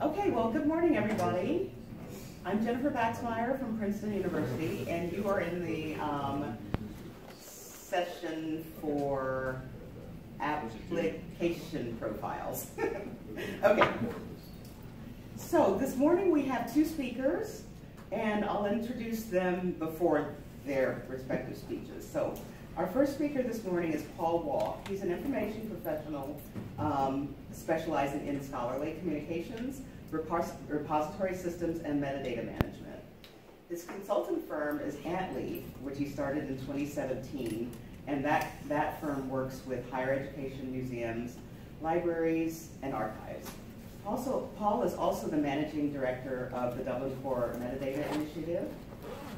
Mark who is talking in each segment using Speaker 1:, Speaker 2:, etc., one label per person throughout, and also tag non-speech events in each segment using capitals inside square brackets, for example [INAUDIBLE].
Speaker 1: Okay, well, good morning, everybody. I'm Jennifer Baxmeyer from Princeton University, and you are in the um, session for application profiles. [LAUGHS] okay. So this morning we have two speakers, and I'll introduce them before their respective speeches. So our first speaker this morning is Paul Walk. He's an information professional um, specializing in scholarly communications, repos repository systems, and metadata management. His consultant firm is Antleaf, which he started in 2017, and that, that firm works with higher education museums, libraries, and archives. Also, Paul is also the managing director of the Dublin Core Metadata Initiative.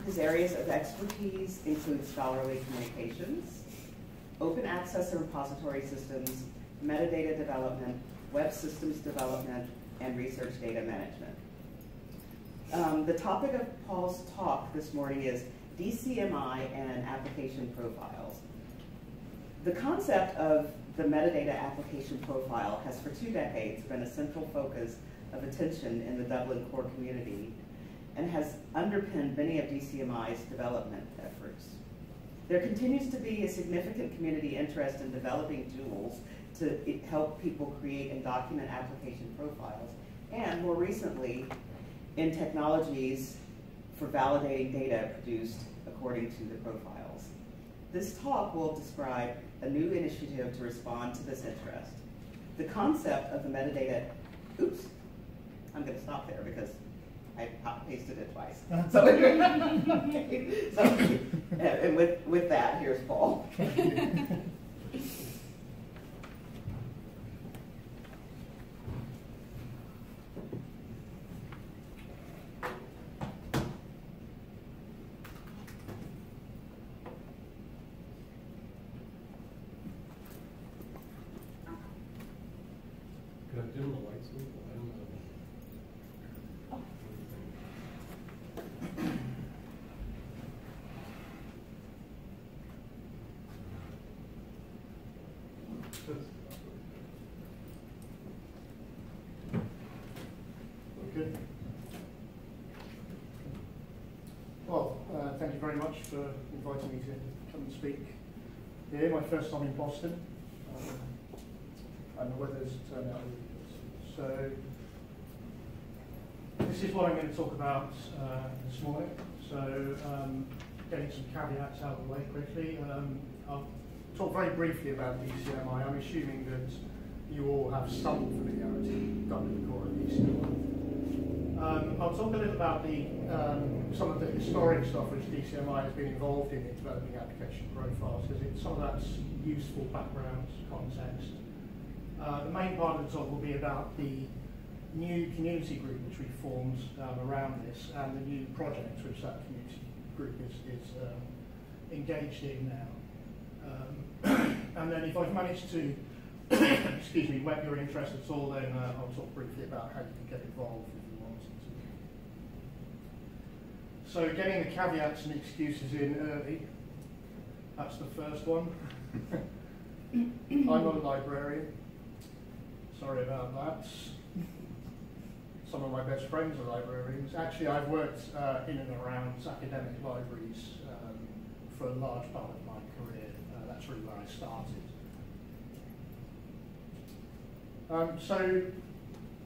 Speaker 1: His areas of expertise include scholarly communications, open access and repository systems, metadata development, web systems development, and research data management. Um, the topic of Paul's talk this morning is DCMI and application profiles. The concept of the metadata application profile has for two decades been a central focus of attention in the Dublin core community and has underpinned many of DCMI's development efforts. There continues to be a significant community interest in developing tools to help people create and document application profiles, and more recently, in technologies for validating data produced according to the profiles. This talk will describe a new initiative to respond to this interest. The concept of the metadata, oops, I'm going to stop there because I pasted it twice. [LAUGHS] so, [LAUGHS] so and with, with that, here's Paul. [LAUGHS]
Speaker 2: much for inviting me to come and speak here. My first time in Boston, um, and the weather's turned out really good. So this is what I'm going to talk about uh, this morning. So um, getting some caveats out of the way quickly. Um, I'll talk very briefly about DCMI. I'm assuming that you all have some familiarity done with the core of DCMI. Um, I'll talk a little about the, um, some of the historic stuff which DCMI has been involved in in developing application profiles, because it's some of that's useful background context. Uh, the main part of the talk will be about the new community group which we formed um, around this and the new project which that community group is, is um, engaged in now. Um, [COUGHS] and then if I've managed to, [COUGHS] excuse me, whet your interest at all, then uh, I'll talk briefly about how you can get involved So getting the caveats and excuses in early, that's the first one. I'm not a librarian. Sorry about that. Some of my best friends are librarians. Actually, I've worked uh, in and around academic libraries um, for a large part of my career. Uh, that's really where I started. Um, so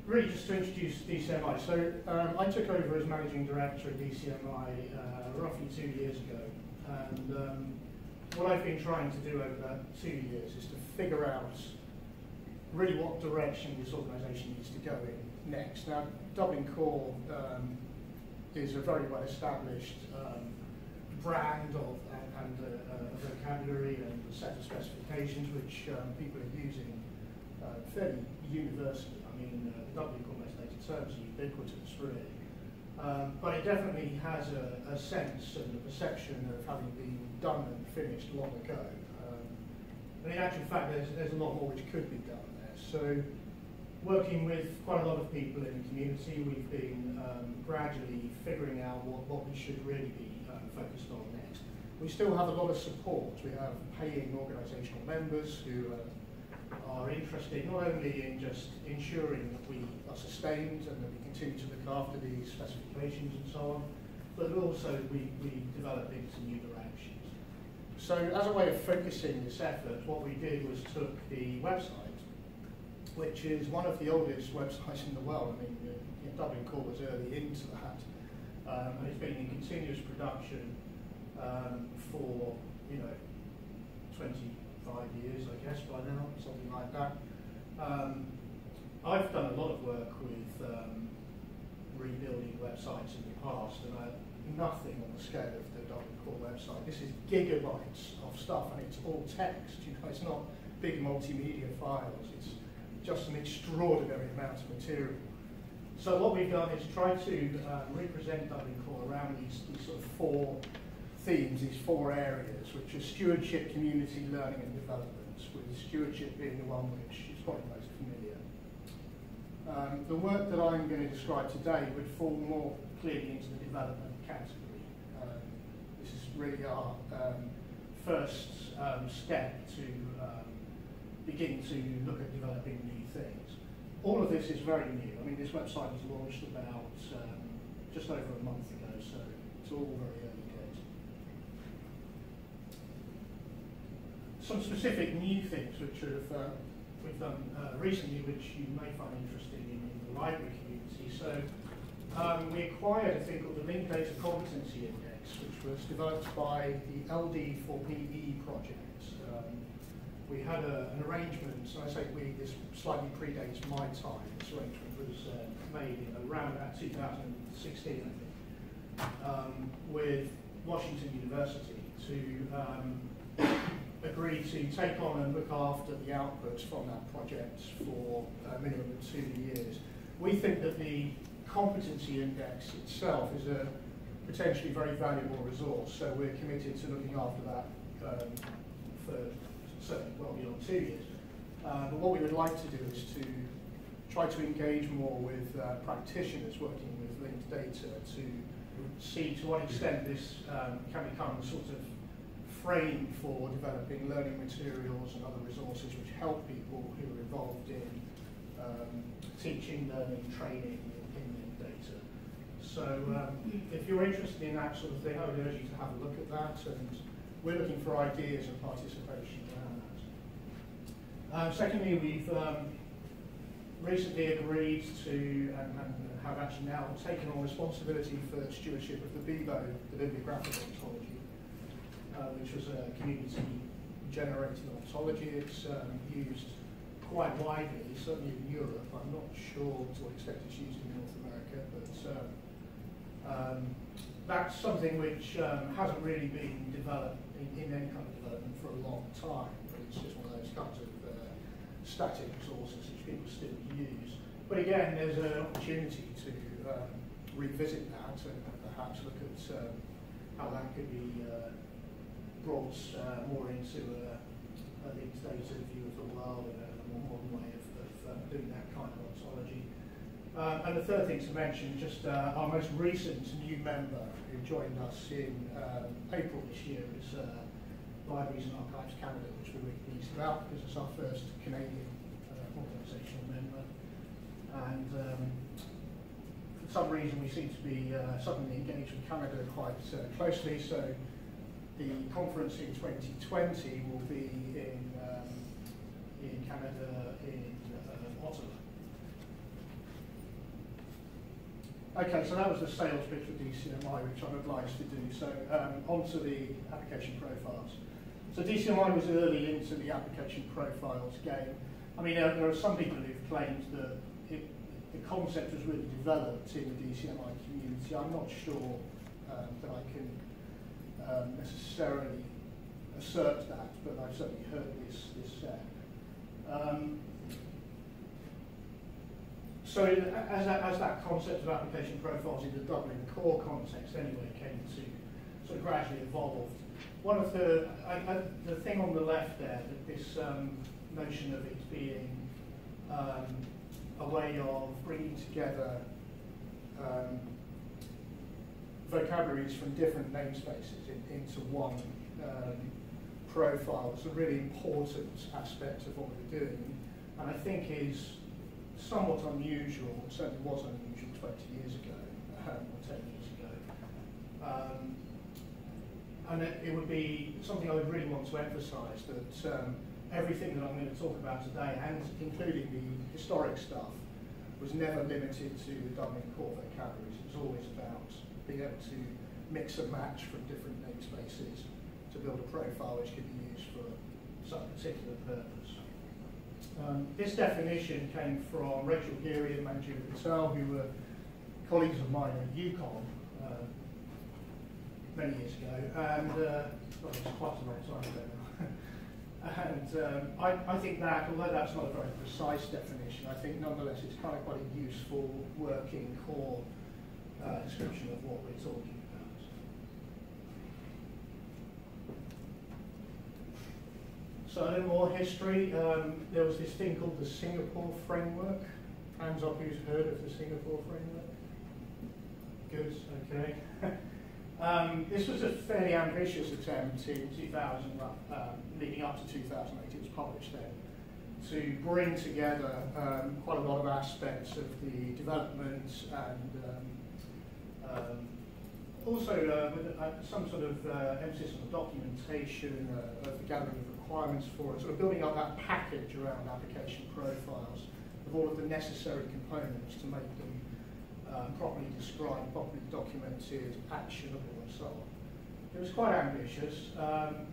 Speaker 2: really just to introduce DCMI. So um, I took over as managing director at DCMI uh, roughly two years ago. And um, what I've been trying to do over that two years is to figure out really what direction this organisation needs to go in next. Now, Dublin Core um, is a very well established um, brand of and, and uh, a vocabulary and a set of specifications which um, people are using uh, fairly universally. Mean, uh, Core Metadata terms are ubiquitous, really. Um, but it definitely has a, a, sense and a perception of having been done and finished long ago. Um, and in actual fact, there's, there's a lot more which could be done there. So working with quite a lot of people in the community, we've been um, gradually figuring out what, what we should really be um, focused on next. We still have a lot of support. We have paying organisational members who are are interested not only in just ensuring that we are sustained and that we continue to look after these specifications and so on, but also we, we develop into new directions. So as a way of focusing this effort, what we did was took the website, which is one of the oldest websites in the world. I mean, Dublin Core was early into that. Um, and it's been in continuous production um, for, you know, 25 years, I guess, by now, something like that. Um, I've done a lot of work with um, rebuilding websites in the past, and I, nothing on the scale of the Dublin Core website. This is gigabytes of stuff, and it's all text. You know, it's not big multimedia files. It's just an extraordinary amount of material. So what we've done is try to um, represent Dublin Core around these, these sort of four themes, these four areas, which are stewardship, community, learning and development, with stewardship being the one which is probably most familiar. Um, the work that I'm going to describe today would fall more clearly into the development category. Um, this is really our um, first um, step to um, begin to look at developing new things. All of this is very new. I mean, this website was launched about um, just over a month ago, so it's all very early days. Some specific new things which uh, we've done uh, recently, which you may find interesting in, in the library community. So um, we acquired a thing called the Linked Data Competency Index, which was developed by the LD4PE project we had a, an arrangement, so I say we, this slightly predates my time, this arrangement was uh, made in around about 2016, I think, um, with Washington University to um, agree to take on and look after the outputs from that project for a minimum of two years. We think that the competency index itself is a potentially very valuable resource, so we're committed to looking after that um, for certainly well beyond two years. Uh, but what we would like to do is to try to engage more with uh, practitioners working with linked data to see to what extent this um, can become sort of frame for developing learning materials and other resources which help people who are involved in um, teaching, learning, training in data. So um, if you're interested in that sort of thing, I would urge you to have a look at that and we're looking for ideas and participation around that. uh, secondly, we've um, recently agreed to, and, and, have actually now taken on responsibility for stewardship of the BIBO, the bibliographic ontology, uh, which was a community-generated ontology. It's um, used quite widely, certainly in Europe. I'm not sure to what extent it's used in North America, but uh, um, that's something which um, hasn't really been developed in, in, any kind of development for a long time, but it's just one of those kinds of static resources which people still use. But again, there's an opportunity to um, revisit that and perhaps look at um, how that could be uh, brought uh, more into a, linked data view of the world and a, a more modern way of, of uh, doing that kind of ontology. Um, and the third thing to mention, just uh, our most recent new member who joined us in um, April this year is uh, Libraries and Archives Canada, which we're really pleased about because it's our first Canadian uh, organisational member. And um, for some reason we seem to be uh, suddenly engaged with Canada quite uh, closely, so the conference in 2020 will be in, um, in Canada in uh, Ottawa. Okay, so that was the sales pitch for DCMI, which I'm obliged to do. So um, on to the application profiles. So DCMI was early into the application profiles game. I mean, there, there are some people who've claimed that it, the concept was really developed in the DCMI community. I'm not sure um, that I can um, necessarily assert that, but I've certainly heard this, this said. Um, so as that, as that concept of application profiles in the Dublin core context anyway came to sort of gradually evolve one of the, the thing on the left there, that this um, notion of it being um, a way of bringing together um, vocabularies from different namespaces in, into one um, profile is a really important aspect of what we're doing, and I think is somewhat unusual, certainly was unusual 20 years ago, um, or 10 years ago. Um, and it, it, would be something I would really want to emphasise that um, everything that I'm going to talk about today, and including the historic stuff, was never limited to the Dublin core vocabularies. It was always about being able to mix and match from different namespaces to build a profile which could be used for some particular purpose. Um, this definition came from Rachel Heery and Manjula Patel, who were colleagues of mine at UKOLN uh, many years ago, and uh, well, it's quite a long time ago [LAUGHS] and um, I, I, think that, although that's not a very precise definition, I think nonetheless it's kind of quite a useful working core uh, description of what we're talking about. So more history. Um, there was this thing called the Singapore Framework. Hands up who's heard of the Singapore Framework? Good, okay. [LAUGHS] um, this was a fairly ambitious attempt in 2000, um, leading up to 2008, it was published then, to bring together um, quite a lot of aspects of the development and um, also uh, with uh, some sort of uh, emphasis on documentation uh, the gathering of requirements for it, sort of building up that package around application profiles of all of the necessary components to make them um, properly described, properly documented, actionable, and so on. It was quite ambitious. Um,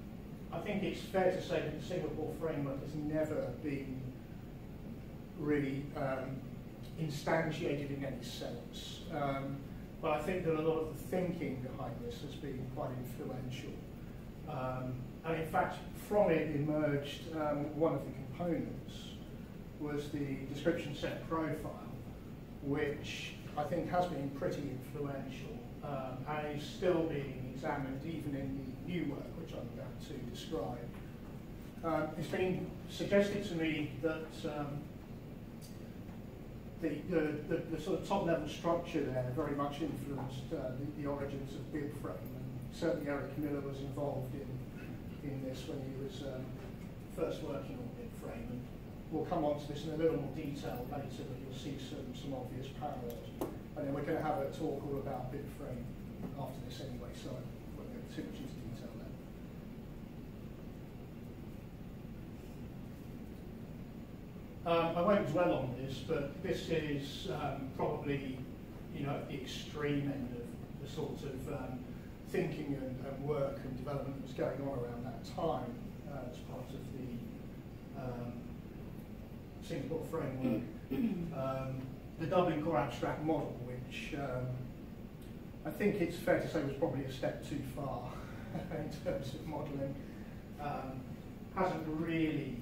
Speaker 2: I think it's fair to say that the Singapore framework has never been really um, instantiated in any sense. Um, but I think that a lot of the thinking behind this has been quite influential. Um, and in fact, from it emerged um, one of the components was the description set profile, which I think has been pretty influential um, and is still being examined even in the new work, which I'm about to describe. Um, it's been suggested to me that um, the, the, the, sort of top level structure there very much influenced uh, the, the origins of BIBFRAME, and certainly Eric Miller was involved in in this when he was um, first working on BIBFRAME. And we'll come on to this in a little more detail later, but you'll see some, some obvious parallels. And then we're going to have a talk all about BIBFRAME after this anyway, so I won't go too much into detail there. Um, I won't dwell on this, but this is um, probably, you know, at the extreme end of the sort of um, thinking and, and, work and development that was going on around that time uh, as part of the um, Singapore framework. um, the Dublin Core Abstract Model, which um, I think it's fair to say was probably a step too far [LAUGHS] in terms of modelling, um, hasn't really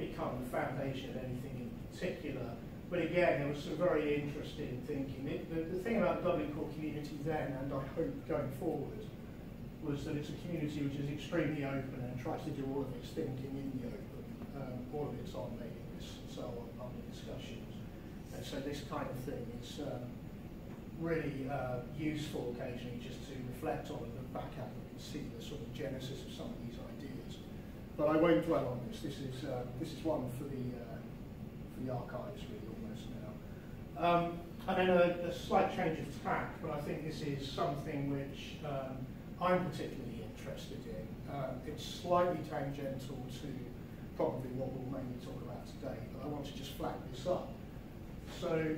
Speaker 2: become the foundation of anything in particular. But again, there was some very interesting thinking. It, the, the thing about the Dublin core community then, and I hope going forward, was that it's a community which is extremely open and tries to do all of its thinking in the open. Um, all of it's on and so on, discussions. And so this kind of thing is um, really uh, useful occasionally just to reflect on and look back at it and see the sort of genesis of some. But I won't dwell on this. This is, uh, this is one for the, uh, for the archives, really. almost Um, and then a, a, slight change of tack, but I think this is something which um, I'm particularly interested in. Um, it's slightly tangential to probably what we'll mainly talk about today, but I want to just flag this up. So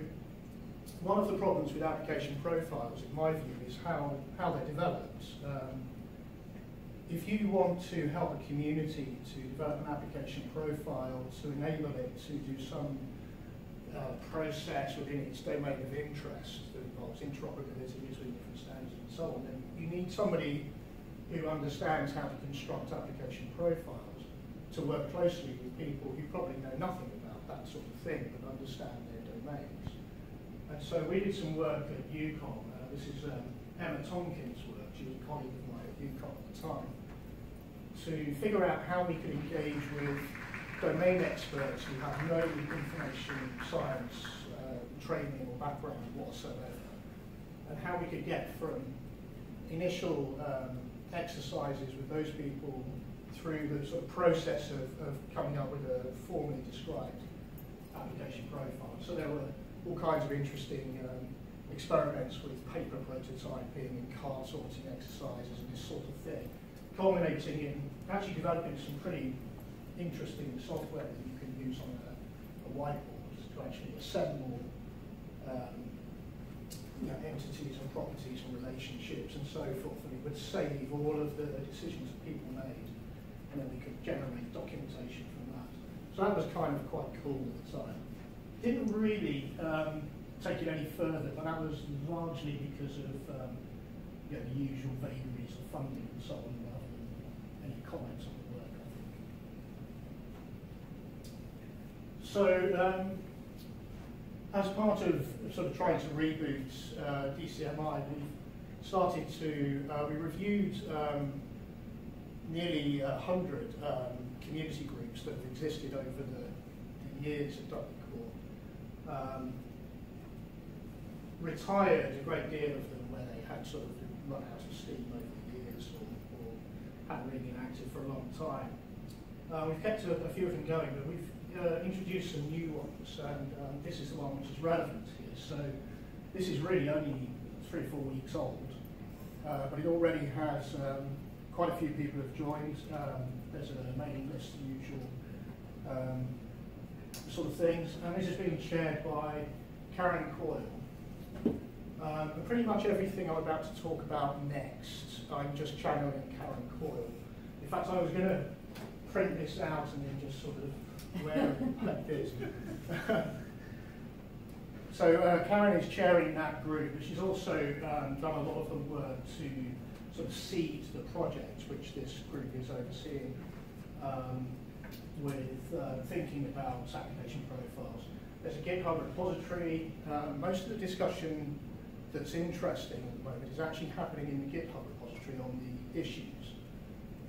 Speaker 2: one of the problems with application profiles, in my view, is how, how they're developed. Um, if you want to help a community to develop an application profile to enable it to do some uh, process within its domain of interest that involves interoperability between different standards and so on, then you need somebody who understands how to construct application profiles to work closely with people who probably know nothing about that sort of thing but understand their domains. And so we did some work at UKOLN. Uh, this is um, Emma Tonkin's work. She was a colleague of mine at UKOLN at the time. To figure out how we could engage with domain experts who have no information science uh, training or background whatsoever, and how we could get from initial um, exercises with those people through the sort of process of, of coming up with a formally described application profile. So there were all kinds of interesting um, experiments with paper prototyping and card sorting exercises and this sort of thing, culminating in actually developing some pretty interesting software that you can use on a, a whiteboard to actually assemble um, you know, entities and properties and relationships and so forth, and it would save all of the decisions that people made, and then we could generate documentation from that. So that was kind of quite cool at the time. Didn't really um, take it any further, but that was largely because of um, you know, the usual vagaries of funding and so on, comments on the work. So, um, as part of sort of trying to reboot uh, DCMI, we started to, uh, we reviewed um, nearly 100 um, community groups that have existed over the, the years at Dublin Core. Um, retired a great deal of them where they had sort of run out of steam over the years or, or hadn't really been active for a long time. Uh, we've kept a, a few of them going, but we've uh, introduce some new ones, and um, this is the one which is relevant here. So this is really only three or four weeks old, uh, but it already has um, quite a few people have joined. Um, there's a mailing list, the usual um, sort of things, and this is being chaired by Karen Coyle. Um, pretty much everything I'm about to talk about next, I'm just channeling Karen Coyle. In fact, I was going to print this out and then just sort of where like this. [LAUGHS] so uh, Karen is chairing that group, but she's also um, done a lot of the work to sort of seed the project which this group is overseeing um, with uh, thinking about application profiles. There's a GitHub repository. Um, most of the discussion that's interesting at the moment is actually happening in the GitHub repository on the issues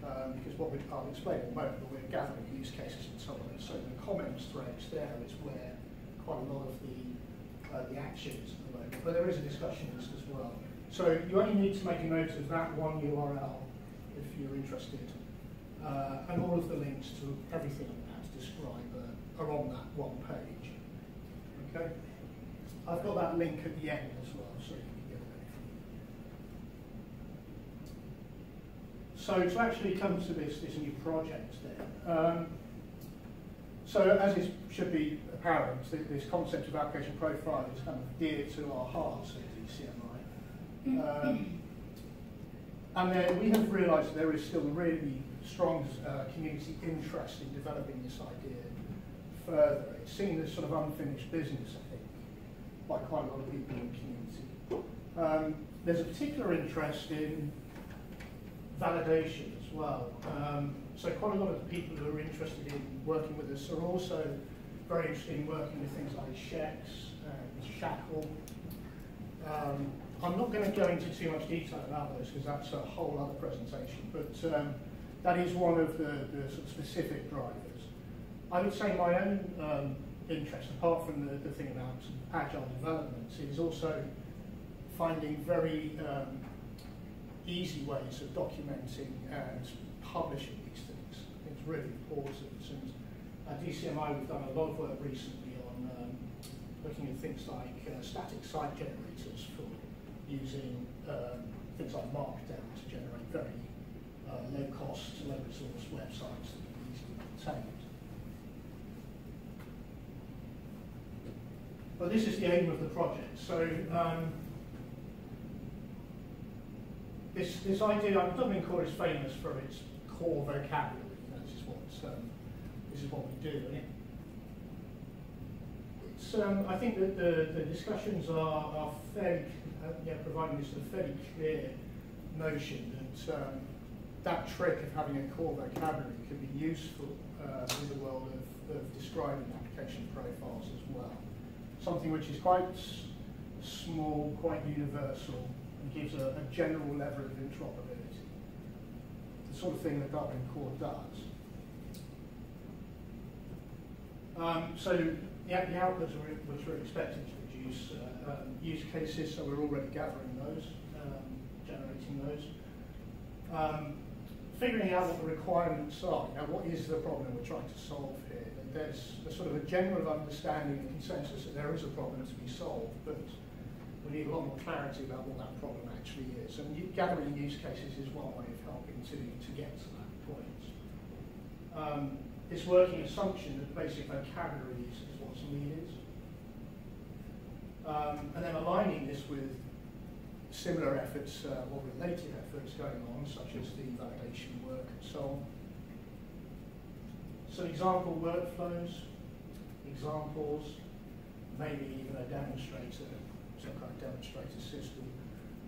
Speaker 2: um, because what we, I'll explain in a moment, but we're gathering use cases and so on. And so the comments threads there is where quite a lot of the uh, the action is at the moment. But there is a discussion list as well. So you only need to make a note of that one URL if you're interested. Uh, and all of the links to everything I'm about to describe uh, are on that one page. Okay? I've got that link at the end as well, so to actually come to this, this new project then, um, so as it should be apparent, this concept of application profile is kind of dear to our hearts at DCMI. Um, and then we have realised that there is still really strong uh, community interest in developing this idea further. It's seen as sort of unfinished business, I think, by quite a lot of people in the community. Um, there's a particular interest in validation as well. Um, so quite a lot of the people who are interested in working with us are also very interested in working with things like ShEx and SHACL. Um, I'm not going to go into too much detail about those because that's a whole other presentation, but um, that is one of the, the sort of specific drivers. I would say my own um, interest, apart from the, the thing about agile development, is also finding very um, easy ways of documenting and publishing these things. It's really important. And at DCMI, we've done a lot of work recently on um, looking at things like uh, static site generators for using um, things like Markdown to generate very uh, low cost, low resource websites that are easily maintained. But this is the aim of the project. So um, this, this idea, I Dublin Core is famous for its core vocabulary. This is what um, this is what we do. And it, it's, um, I think that the, the discussions are, are fairly, uh, yeah, providing this of fairly clear notion that um, that trick of having a core vocabulary can be useful uh, in the world of, of describing application profiles as well. Something which is quite small, quite universal, gives a, a general level of interoperability. The sort of thing that Dublin Core does. Um, so the, outputs were, which we're expecting to produce uh, um, use cases, so we're already gathering those, um, generating those. um, figuring out what the requirements are. Now, what is the problem we're trying to solve here? And there's a sort of a general understanding and consensus that there is a problem to be solved, but need a lot more clarity about what that problem actually is. And gathering use cases is one way of helping to, to get to that point. Um, this working assumption that basic vocabulary is, is what's needed. Um, and then aligning this with similar efforts uh, or related efforts going on, such as the validation work and so on. So example workflows, examples, maybe even a demonstrator, some kind of demonstrator system.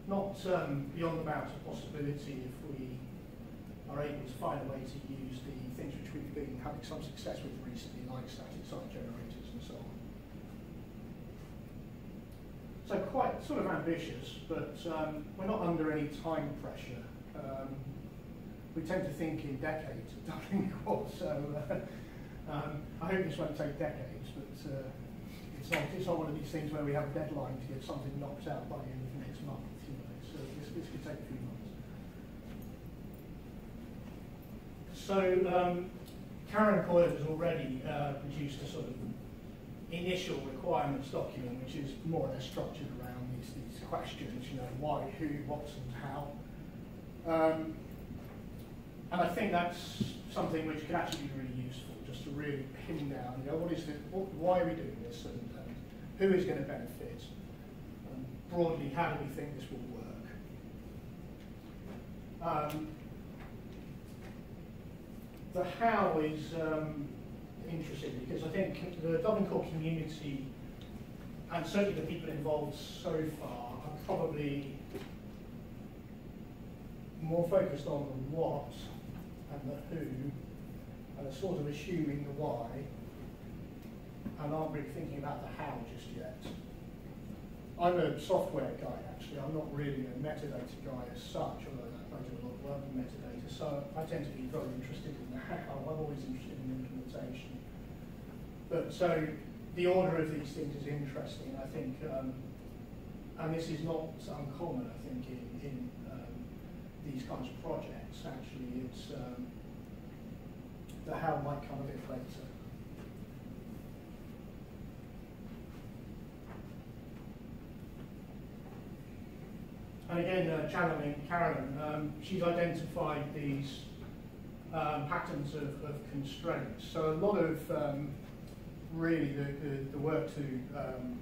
Speaker 2: Not um, beyond the bounds of possibility if we are able to find a way to use the things which we've been having some success with recently, like static site generators and so on. So quite sort of ambitious, but um, we're not under any time pressure. Um, we tend to think in decades of [LAUGHS] Dublin Core, so uh, um, I hope this won't take decades, but uh, it's, not, one of these things where we have a deadline to get something knocked out by the end of next month. You know, so this, this could take a few months. So um, Karen Coyle has already uh, produced a sort of initial requirements document, which is more or less structured around these, these questions, you know, why, who, what, and how. Um, and I think that's something which could actually be really useful, just to really pin down, you know, what is it, what, why are we doing this, and who is going to benefit, and broadly, how do we think this will work. Um, the how is um, interesting because I think the Dublin Core community and certainly the people involved so far are probably more focused on the what and the who and sort of assuming the why and aren't really thinking about the how just yet. I'm a software guy actually, I'm not really a metadata guy as such, although I do a lot of work in metadata, so I tend to be very interested in the how, I'm always interested in implementation. But so the order of these things is interesting. I think, um, and this is not uncommon. I think in, in um, these kinds of projects. Actually, it's um, the how might come a bit later. And again, uh, channeling Karen Coyle, um, she's identified these um, patterns of, of, constraints. So a lot of um, really the, the, the work to um,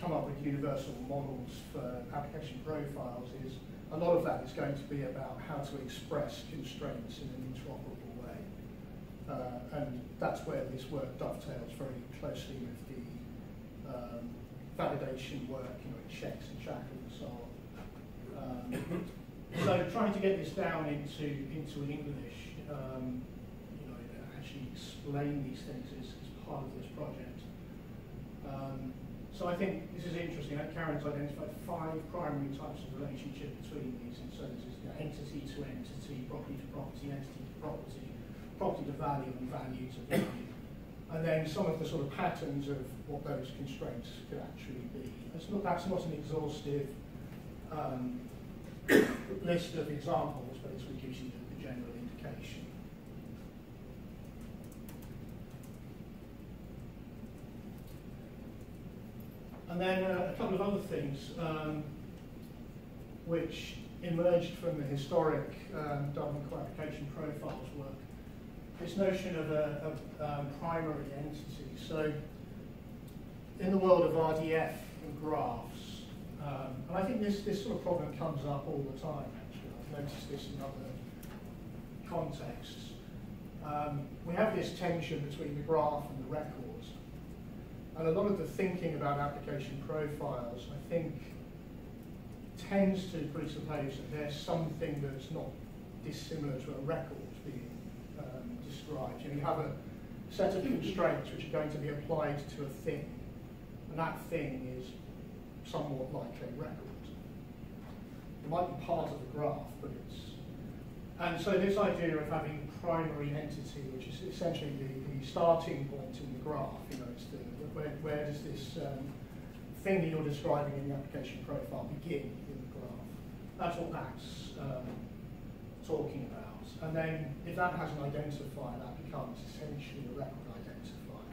Speaker 2: come up with universal models for application profiles is a lot of that is going to be about how to express constraints in an interoperable way. Uh, and that's where this work dovetails very closely with the um, validation work, you know, it checks and shackles. Um, so trying to get this down into, into English, um, you know, actually explain these things is part of this project. Um, so I think this is interesting. Karen's identified five primary types of relationship between these. And so this is you know, entity to entity, property to property, entity to property, property to value, and value to value. And then some of the sort of patterns of what those constraints could actually be. Not, that's not an exhaustive um, [COUGHS] list of examples, but it gives you the, the general indication. And then uh, a couple of other things um, which emerged from the historic um, Dublin Core Application Profiles work. This notion of a, um, primary entity. So in the world of RDF and graphs, um, and I think this, this sort of problem comes up all the time actually, I've noticed this in other contexts. Um, we have this tension between the graph and the record. And a lot of the thinking about application profiles, I think, tends to presuppose that there's something that's not dissimilar to a record being um, described. You, know, you have a set of constraints which are going to be applied to a thing, and that thing is somewhat like a record. It might be part of the graph, but it's... And so this idea of having primary entity, which is essentially the, the starting point in the graph, you know, it's the where, where does this um, thing that you're describing in the application profile begin in the graph? That's what that's um, talking about. And then if that has an identifier, that becomes essentially a record identifier.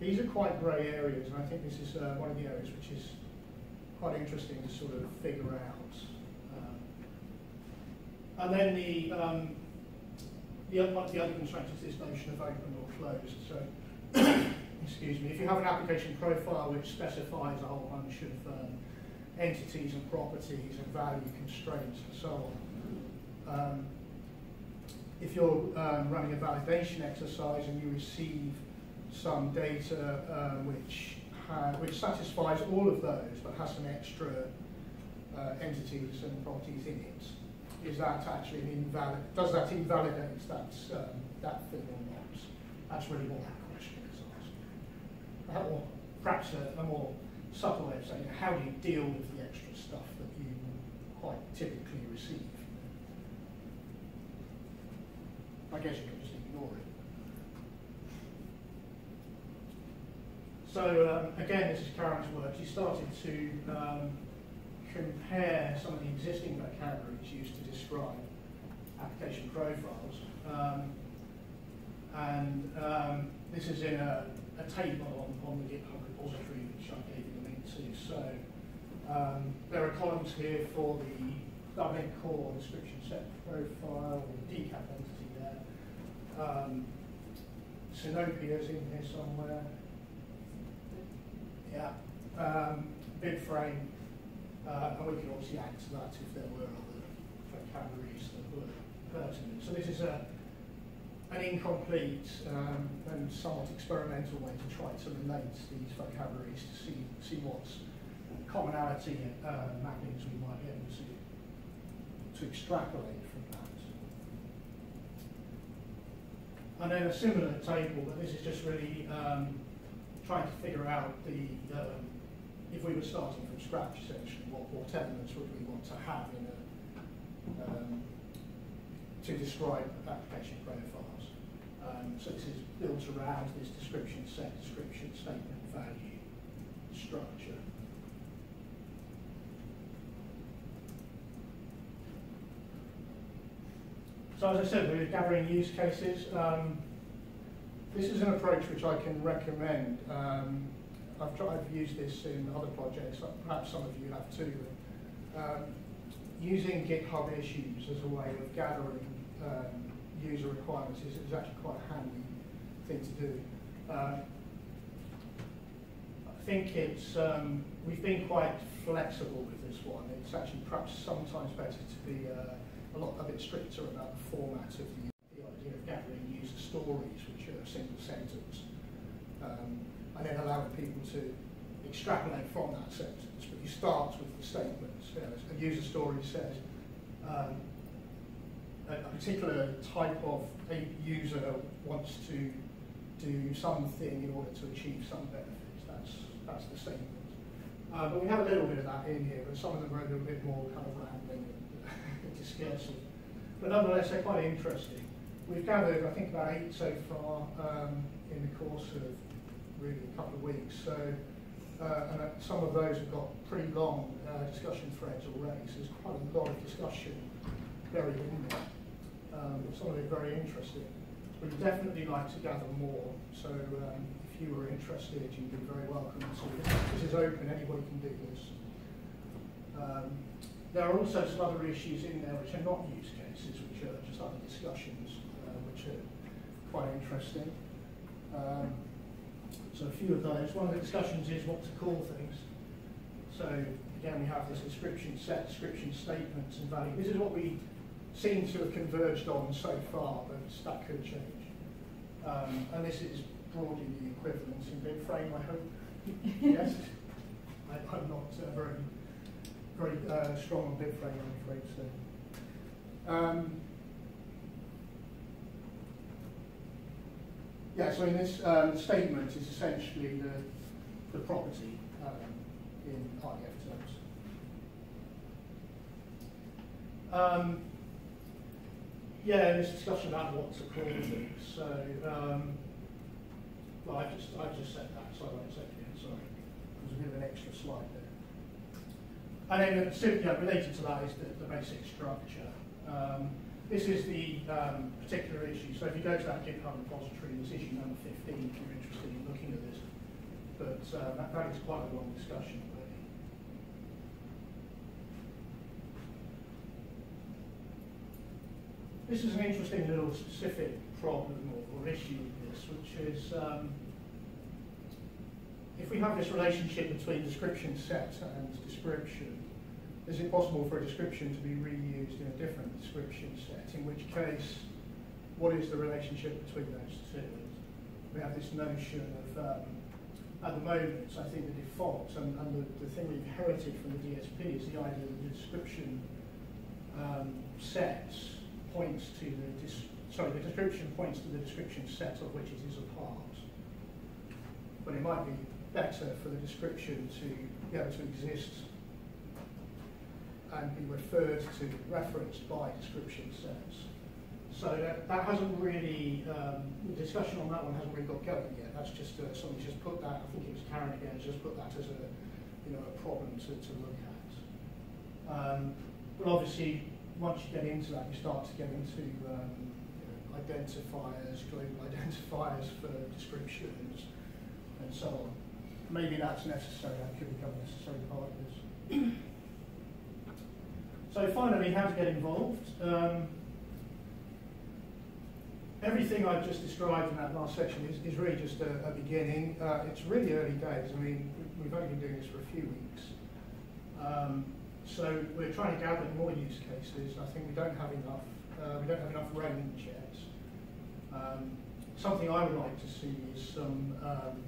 Speaker 2: These are quite grey areas, and I think this is uh, one of the areas which is quite interesting to sort of figure out. Um, and then the, um, the, other, the other constraint is this notion of open or closed. So, [COUGHS] excuse me, if you have an application profile which specifies a whole bunch of um, entities and properties and value constraints and so on, um, if you're um, running a validation exercise and you receive some data uh, which which satisfies all of those but has some extra uh, entities and properties in it, is that actually an invalid? Does that invalidate that um, that thing or not? That's really what that question is asked. Or perhaps a, a more subtle way of saying, how do you deal with the extra stuff that you quite typically receive? I guess you can just ignore it. So um, again, this is Karen's work. She started to um, compare some of the existing vocabularies used to describe application profiles. Um, and um, this is in a, a table on, on the GitHub repository, which I gave you a link to. So um, there are columns here for the Dublin core description set profile, the DCAP entity um, Sinopia's in here somewhere. Yeah. Um, BIBFRAME. Uh, and we could obviously add to that if there were other vocabularies that were pertinent. So this is a an incomplete um, and somewhat experimental way to try to relate these vocabularies to see see what's commonality uh, mappings we might be able to to extrapolate from that. And then a similar table, but this is just really um, trying to figure out the, if we were starting from scratch essentially, what, what elements would we want to have in a, um, to describe application profiles. Um, so this is built around this description set, description statement, value, structure. So as I said, we're gathering use cases. Um, this is an approach which I can recommend. Um, I've, tried, I've used this in other projects, perhaps some of you have too. Um, using GitHub issues as a way of gathering um, user requirements is, is, actually quite a handy thing to do. Um, I think it's, um, we've been quite flexible with this one. It's actually perhaps sometimes better to be uh, a lot a bit stricter about the format of the, the idea of gathering user stories, a single sentence, um, and then allowing people to extrapolate from that sentence. But you start with the statements. You know, a user story says um, a, a particular type of a user wants to do something in order to achieve some benefits. That's that's the statement. Uh, but we have a little bit of that in here, but some of them are a little bit more kind of rambling [LAUGHS] discursive. But nonetheless, they're quite interesting. We've gathered, I think, about eight so far um, in the course of really a couple of weeks. So, uh, and uh, some of those have got pretty long uh, discussion threads already. So there's quite a lot of discussion buried in there. Um, some of it very interesting. We'd definitely like to gather more. So um, if you were interested, you'd be very welcome. So this is open, anybody can do this. Um, there are also some other issues in there which are not use cases, which are just other are quite interesting. Um, so a few of those. One of the discussions is what to call things. So again, we have this description set, description statements and value. This is what we seem to have converged on so far, but that could change. Um, and this is broadly the equivalent in BIBFRAME, I hope. [LAUGHS] yes? I, am not uh, very very uh, strong on BIBFRAME, I'm afraid. So, um, yeah. So in this um, statement is essentially the the property um, in RDF terms. Um, yeah, this discussion about what to call things. So, um, well, I just I just said that, so I won't say it again. Sorry, there's a bit of an extra slide there. And then yeah, related to that is the, the basic structure. Um, this is the um, particular issue. So if you go to that GitHub repository, there's issue number 15 if you're interested in looking at this. But uh, that, that is quite a long discussion. This is an interesting little specific problem or, or issue with this, which is um, if we have this relationship between description set and description, is it possible for a description to be reused in a different description set? In which case, what is the relationship between those two? We have this notion of, um, at the moment, I think the default and, and the, the thing we inherited from the DSP is the idea that the description um, sets points to the, sorry, the description points to the description set of which it is a part. But it might be better for the description to be able to exist and be referred to, referenced by description sets. So that, that hasn't really, um, the discussion on that one hasn't really got going yet. That's just, uh, somebody's just put that, I think it was Karen again, just put that as a, you know, a problem to, to look at. Um, but obviously, once you get into that, you start to get into um, you know, identifiers, global identifiers for descriptions, and so on. Maybe that's necessary, that could become necessary part of this. So finally, how to get involved. Um, everything I've just described in that last section is, is really just a, a beginning. Uh, it's really early days. I mean, we've only been doing this for a few weeks. Um, so we're trying to gather more use cases. I think we don't have enough. Uh, we don't have enough range yet. Um, something I would like to see is some um,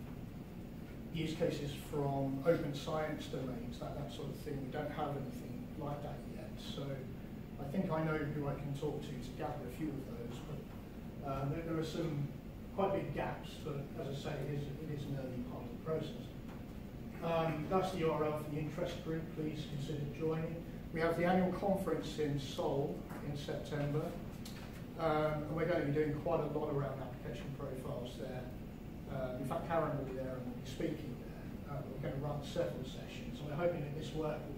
Speaker 2: use cases from open science domains, that, that sort of thing. We don't have anything like that so I think I know who I can talk to to gather a few of those. But uh, there, there, are some quite big gaps, but as I say, it is, it is an early part of the process. Um, that's the URL for the interest group. Please consider joining. We have the annual conference in Seoul in September. Um, and we're going to be doing quite a lot around application profiles there. Uh, in fact, Karen will be there and will be speaking there. Uh, we're going to run several sessions. And we're hoping that this work will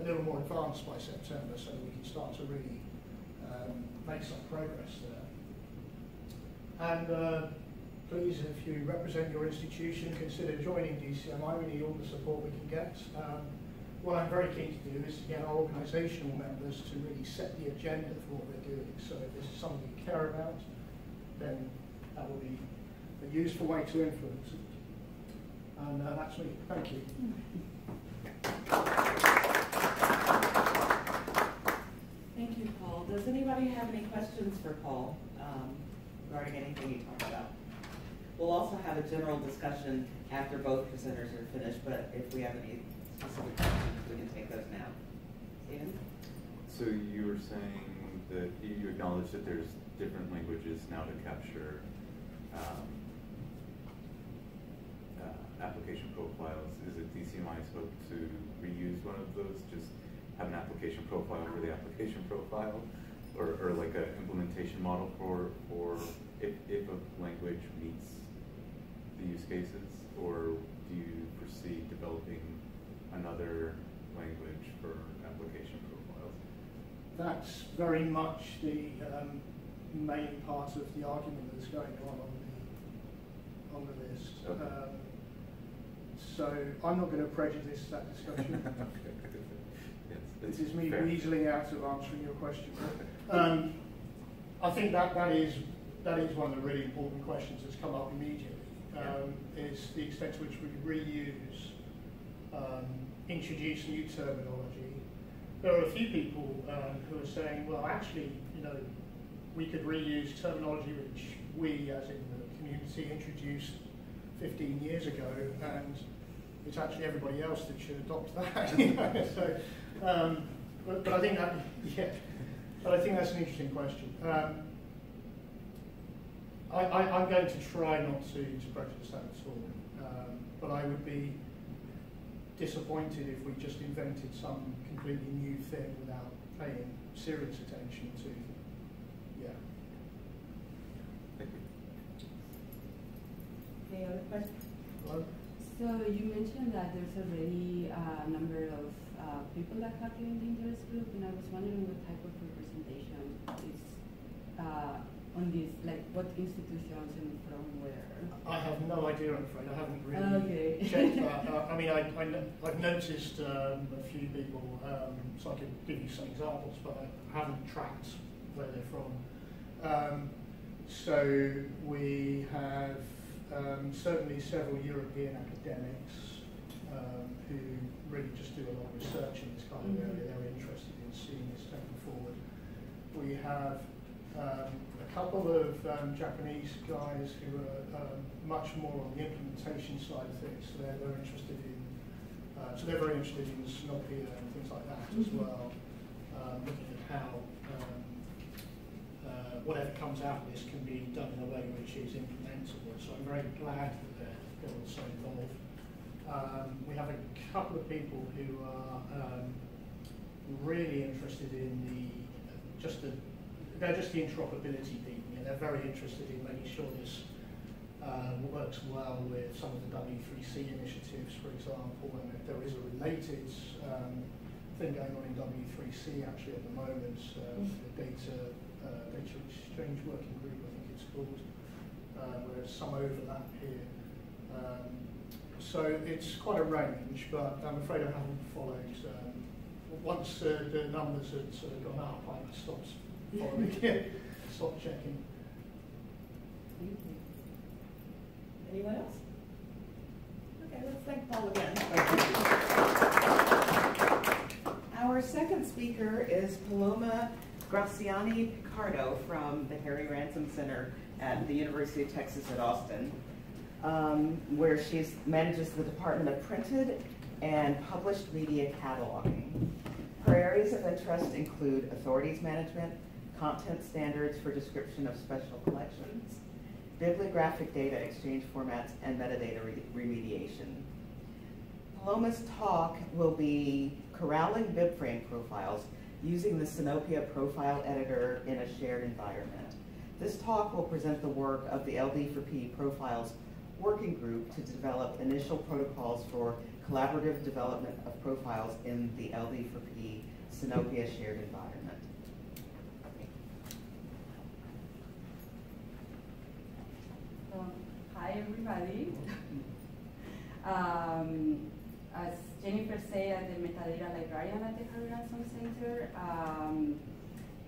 Speaker 2: a little more advanced by September so we can start to really um, make some progress there. And uh, please, if you represent your institution, consider joining DCMI. We need all the support we can get. Um, what I'm very keen to do is to get our organisational members to really set the agenda for what we're doing. So if this is something you care about, then that will be a useful way to influence it. And uh, that's me. Thank you.
Speaker 1: Thank you, Paul. Does anybody have any questions for Paul um, regarding anything he talked about? We'll also have a general discussion after both presenters are finished, but if we have any specific questions, we can take those now.
Speaker 3: So you were saying that you acknowledge that there's different languages now to capture um, uh, application profiles. Is it DCMI spoke to reuse one of those? Just have an application profile for the application profile, or, or like an implementation model for, for if, if a language meets the use cases, or do you foresee developing another language for application profiles?
Speaker 2: That's very much the um, main part of the argument that's going on on the, on the list. Okay. Um, so I'm not going to prejudice that discussion. [LAUGHS] okay. This is me Fair. weaseling out of answering your question. Um, I think that, that is that is one of the really important questions that's come up immediately. Um, yeah. Is the extent to which we reuse, um, introduce new terminology. There are a few people um, who are saying, well, actually, you know, we could reuse terminology which we, as in the community, introduced 15 years ago, and it's actually everybody else that should adopt that. [LAUGHS] you know? So um, but, but, I think that, [LAUGHS] yeah, but I think that's an interesting question. Um, I, am going to try not to, to prejudice that at all, um, but I would be disappointed if we just invented some completely new thing without paying serious attention to, yeah.
Speaker 1: Any other questions?
Speaker 4: Hello? So you mentioned that there's already a number of uh, people that have joined the interest group, and I was wondering what type of representation is uh, on this, like what institutions and from where?
Speaker 2: I have no idea, I'm afraid. I haven't really
Speaker 4: Okay. [LAUGHS]
Speaker 2: checked that. I mean, I, I, have noticed um, a few people, um, so I could give you some examples, but I haven't tracked where they're from. Um, so we have um, certainly several European academics um, who really just do a lot of research in this kind of area.
Speaker 4: Mhm.
Speaker 2: They're interested in seeing this taken forward. We have um, a couple of um, Japanese guys who are um, much more on the implementation side of things. So they're, they're interested in, uh, so they're very interested in Sinopia and things like that as
Speaker 4: Mhm.
Speaker 2: well, um, looking at how um, uh, whatever comes out of this can be done in a way which is implementable. So I'm very glad that they're, they're also involved. Um, we have a couple of people who are um, really interested in the just the they're just the interoperability people. You know, they're very interested in making sure this uh, works well with some of the W3C initiatives, for example, and if there is a related um, thing going on in W3C actually at the moment, uh, the data uh, data exchange working group, I think it's called, uh, where there's some overlap here. Um, so it's quite a range, but I'm afraid I haven't followed. Um, once uh, the numbers had sort of gone up, I stopped following it, [LAUGHS] stopped checking.
Speaker 4: Thank you.
Speaker 1: Anyone else? Okay, let's thank Paul again. Our second speaker is Paloma Graciani Picardo from the Harry Ransom Center at the University of Texas at Austin, um, where she manages the Department of Printed and Published Media Cataloging. Her areas of interest include authorities management, content standards for description of special collections, bibliographic data exchange formats, and metadata re remediation. Paloma's talk will be corralling BIBFRAME profiles using the Sinopia profile editor in a shared environment. This talk will present the work of the LD4P profiles working group to develop initial protocols for collaborative development of profiles in the LD4P Sinopia shared environment.
Speaker 4: Um, hi, everybody. [LAUGHS] um, as Jennifer said, I'm the metadata librarian at the Harry Center, um,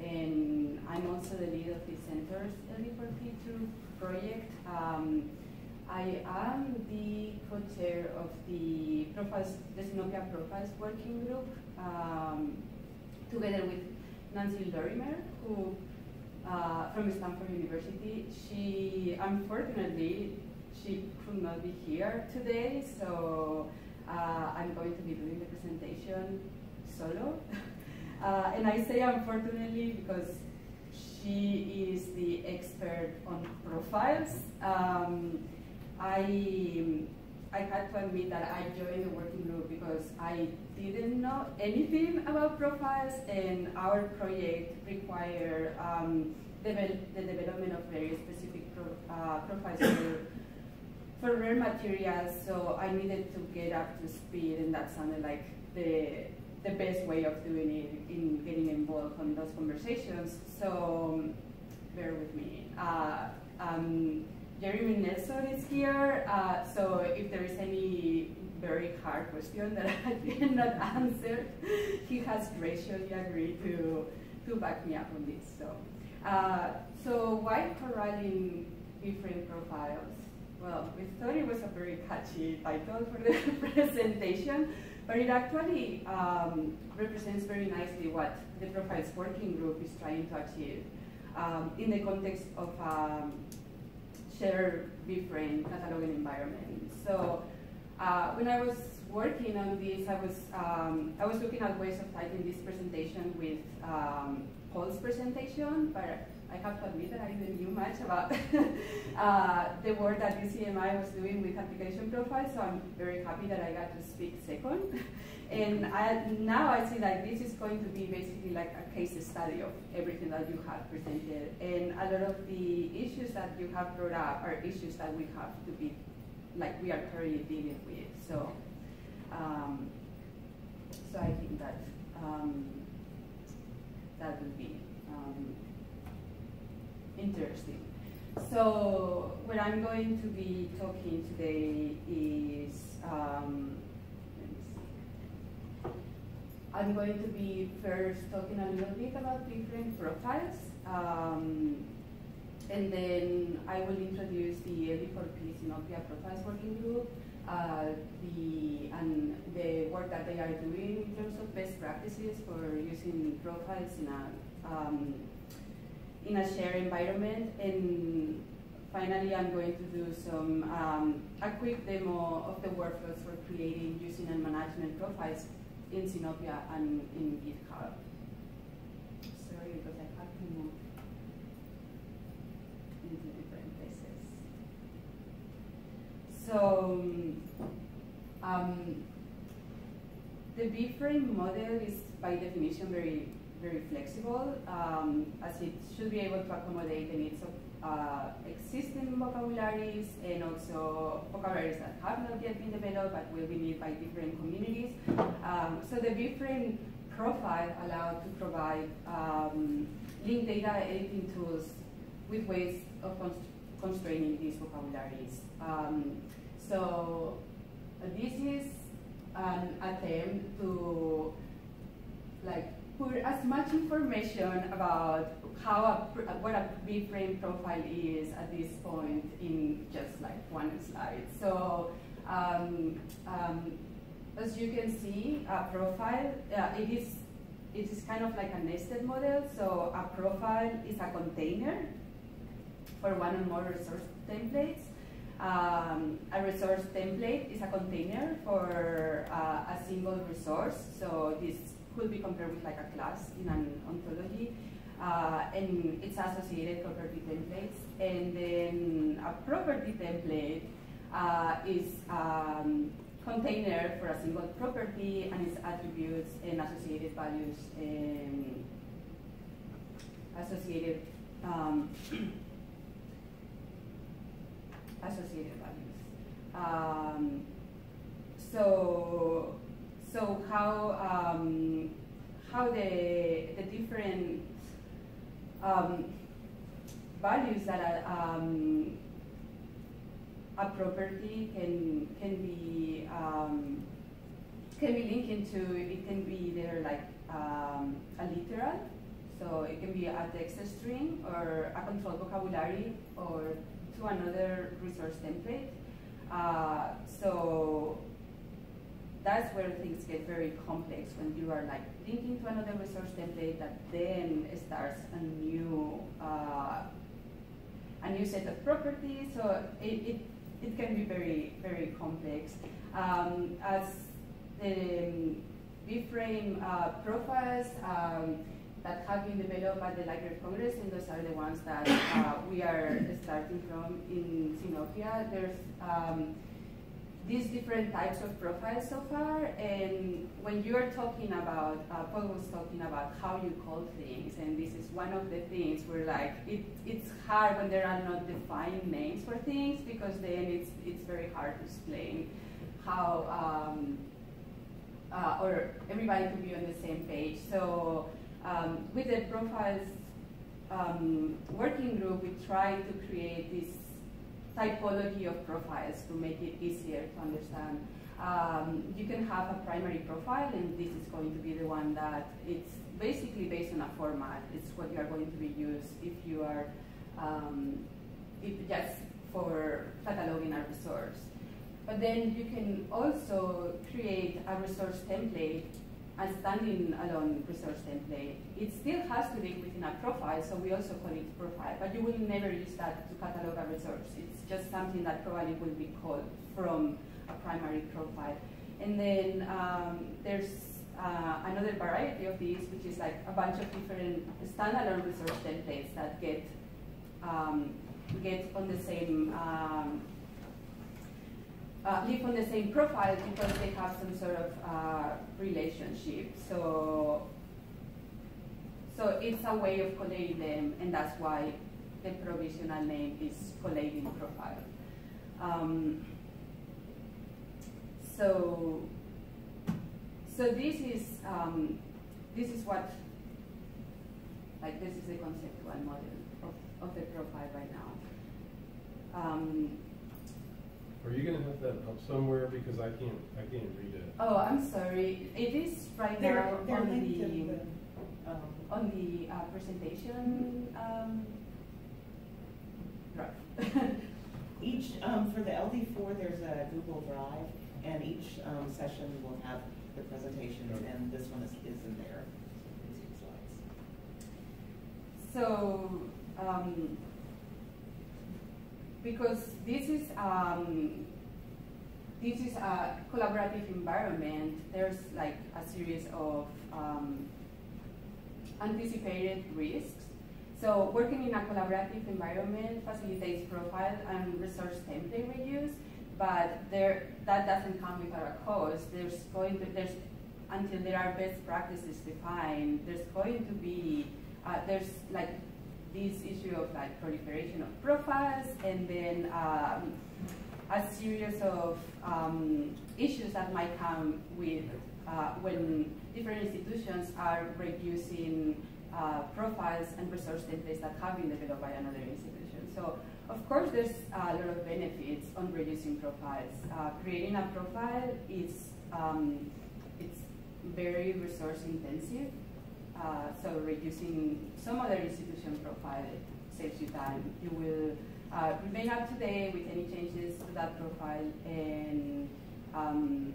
Speaker 4: and I'm also the lead of the center's LD4P2 project. Um, I am the co-chair of the profiles, the Sinopia Profiles Working Group, um, together with Nancy Lorimer, who uh, from Stanford University. She, unfortunately, she could not be here today, so uh, I'm going to be doing the presentation solo. [LAUGHS] uh, and I say unfortunately because she is the expert on profiles. Um, I, I had to admit that I joined the working group because I didn't know anything about profiles and our project required um, devel the development of very specific pro uh, profiles for, for rare materials, so I needed to get up to speed and that sounded like the, the best way of doing it in getting involved in those conversations, so um, bear with me. Uh, um, Jeremy Nelson is here, uh, so if there is any very hard question that [LAUGHS] I did not answer, he has graciously agreed to, to back me up on this. So, uh, so why corralling different profiles? Well, we thought it was a very catchy title for the [LAUGHS] presentation, but it actually um, represents very nicely what the Profiles Working Group is trying to achieve um, in the context of um, shared different cataloging environment. So uh, when I was working on this, I was um, I was looking at ways of typing this presentation with um, Paul's presentation, but I have to admit that I didn't knew much about [LAUGHS] uh, the work that DCMI was doing with application profiles, so I'm very happy that I got to speak second. And I, now I see that this is going to be basically like a case study of everything that you have presented. And a lot of the issues that you have brought up are issues that we have to be like we are currently dealing with. So, um, so I think that um, that would be um, interesting. So what I'm going to be talking today is um, I'm going to be first talking a little bit about different profiles, um, and then I will introduce the LD4P Sinopia Profiles Working Group, uh, the, and the work that they are doing in terms of best practices for using profiles in a, um, in a shared environment. And finally, I'm going to do some, um, a quick demo of the workflows for creating, using, and management profiles in Sinopia and in GitHub. Sorry, because I have to move into different places. So, um, the BIBFRAME model is by definition very, very flexible, um, as it should be able to accommodate the needs of uh, existing vocabularies and also vocabularies that have not yet been developed but will be needed by different communities. Um, so the BIBFRAME profile allowed to provide um, linked data editing tools with ways of const constraining these vocabularies. Um, so this is an attempt to like put as much information about how a, what a BIBFRAME profile is at this point in just like one slide. So um, um, as you can see, a profile, uh, it is it is kind of like a nested model. So a profile is a container for one or more resource templates. Um, a resource template is a container for uh, a single resource. So this could be compared with like a class in an ontology. Uh, and its associated property templates. And then a property template uh, is um, container for a single property and its attributes and associated values and associated um, [CLEARS THROAT] associated values. Um, so so how um, how the the different um, values that are, um, a property can can be um, can be linked into it can be either like um, a literal, so it can be a text string or a controlled vocabulary or to another resource template. Uh, so that's where things get very complex when you are like linking to another resource template that then starts a new uh, a new set of properties. So it, it, it can be very very complex. Um, as the um, BIBFRAME uh, profiles um, that have been developed by the Library of Congress, and those are the ones that uh, we are starting from in Sinopia. There's um, these different types of profiles so far, and when you're talking about, uh, Paul was talking about how you call things, and this is one of the things where like, it, it's hard when there are not defined names for things, because then it's, it's very hard to explain how, um, uh, or everybody can be on the same page. So um, with the profiles um, working group, we try to create this typology of profiles to make it easier to understand. Um, you can have a primary profile, and this is going to be the one that it's basically based on a format. It's what you are going to be used if you are um, if just for cataloging a resource. But then you can also create a resource template a standing alone resource template. It still has to be within a profile, so we also call it profile, but you will never use that to catalog a resource. Just something that probably will be called from a primary profile. And then um, there's uh, another variety of these, which is like a bunch of different standalone resource templates that get um, get on the same um, uh, live on the same profile because they have some sort of uh, relationship. So, so it's a way of collating them, and that's why the provisional name is collating profile. Um, so, so this is um, this is what like this is the conceptual model of, of the profile right now. Um,
Speaker 5: Are you gonna have that up somewhere, because I can't, I can't read it.
Speaker 4: oh, I'm sorry. It is right
Speaker 1: They're,
Speaker 4: now
Speaker 1: they're
Speaker 4: on the
Speaker 1: the, um,
Speaker 4: on the uh, presentation drive. [LAUGHS]
Speaker 1: Each, um, for the LD four, there's a Google Drive, and each, um, session will have the presentations,
Speaker 5: Okay.
Speaker 1: and this one is, is in there. So
Speaker 4: So, um, because this is um, this is a collaborative environment, there's like a series of um, anticipated risks. So working in a collaborative environment facilitates profile and resource template reuse, but there that doesn't come without a cost. There's going to there's until there are best practices defined, there's going to be uh, there's like this issue of like proliferation of profiles and then um, a series of um, issues that might come with uh, when different institutions are reducing uh, profiles and resource templates that have been developed by another institution. So of course there's a lot of benefits on reducing profiles. Uh, creating a profile is um, it's very resource intensive uh, so reducing some other institution profile saves you time. You will uh, remain up to date with any changes to that profile and um,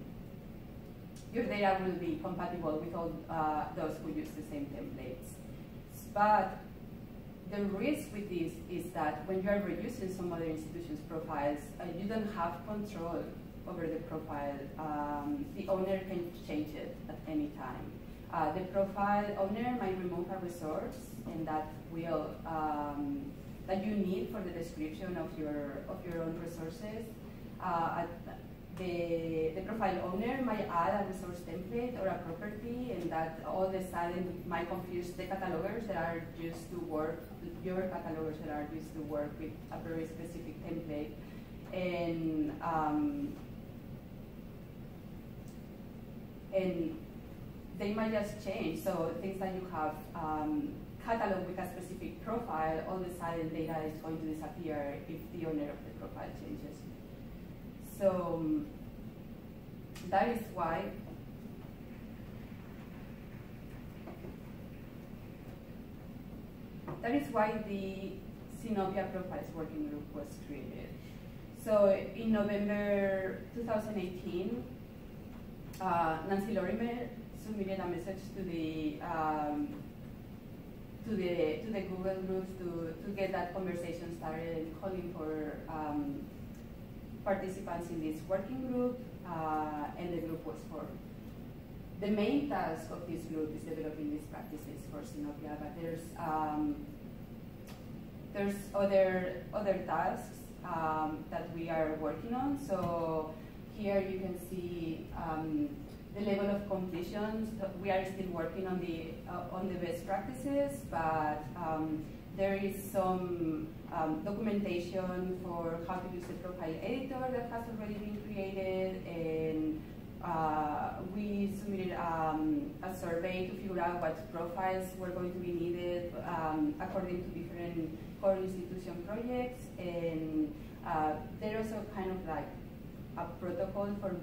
Speaker 4: your data will be compatible with all uh, those who use the same templates. But the risk with this is that when you are reducing some other institutions' profiles, uh, you don't have control over the profile. Um, the owner can change it at any time. Uh, the profile owner might remove a resource, and that will um, that you need for the description of your of your own resources. Uh, the, the profile owner might add a resource template or a property, and that all of a sudden might confuse the catalogers that are used to work, your catalogers that are used to work with a very specific template. And um, and they might just change. So things that you have um, catalog with a specific profile, all of a sudden data is going to disappear if the owner of the profile changes. So um, that is why that is why the Sinopia Profiles Working Group was created. So in November 2018, uh, Nancy Lorimer submitted a message to the um, to the to the Google groups to, to get that conversation started and calling for um, participants in this working group, uh, and the group was formed. The main task of this group is developing these practices for Sinopia, but there's um, there's other other tasks um, that we are working on. So here you can see um, the level of completion. We are still working on the uh, on the best practices, but um, there is some um, documentation for how to use the profile editor that has already been created, and uh, we submitted um, a survey to figure out what profiles were going to be needed um, according to different core institution projects, and uh, there also kind of like a protocol for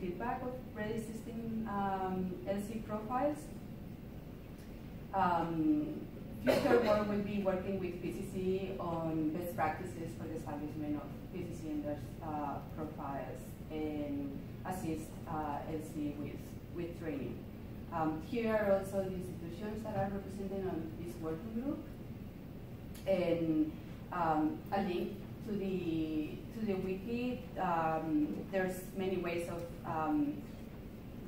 Speaker 4: feedback of pre-existing um, LC profiles. Um, future work will be working with PCC on best practices for the establishment of PCC and their uh, profiles and assist uh, LC with, with training. Um, here are also the institutions that are represented on this working group and um, a link to the to the wiki. Um, there's many ways of um,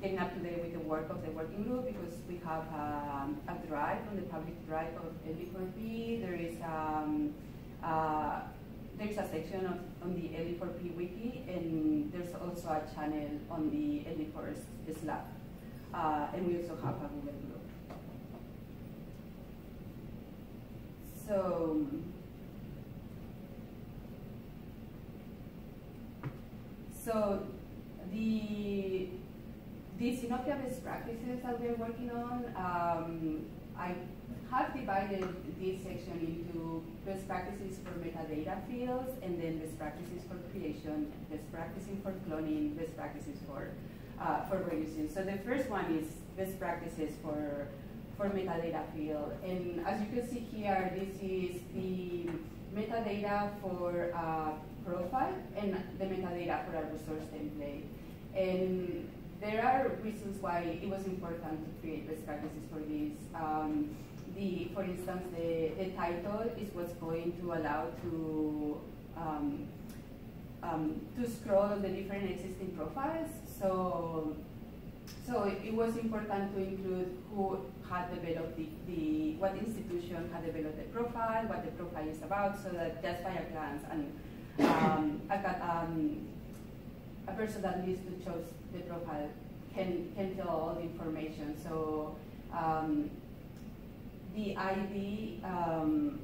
Speaker 4: getting up to date with the work of the working group because we have um, a drive on the public drive of LD4P. There is um, uh, there's a section of, on the LD4P wiki, and there's also a channel on the LD4 Slack. Uh, and we also have a Google group. So. So the the Sinopia best practices that we're working on, um, I have divided this section into best practices for metadata fields and then best practices for creation, best practices for cloning, best practices for uh, for reusing. So the first one is best practices for for metadata field. And as you can see here, this is the metadata for a profile and the metadata for a resource template. And there are reasons why it was important to create best practices for this. Um, the, for instance, the, the title is what's going to allow to um, um, to scroll the different existing profiles. So, so it, it, was important to include who had developed the, the, what institution had developed the profile, what the profile is about, so that just by a glance and um, a, um, a person that needs to choose the profile can can tell all the information. So um, the ID um,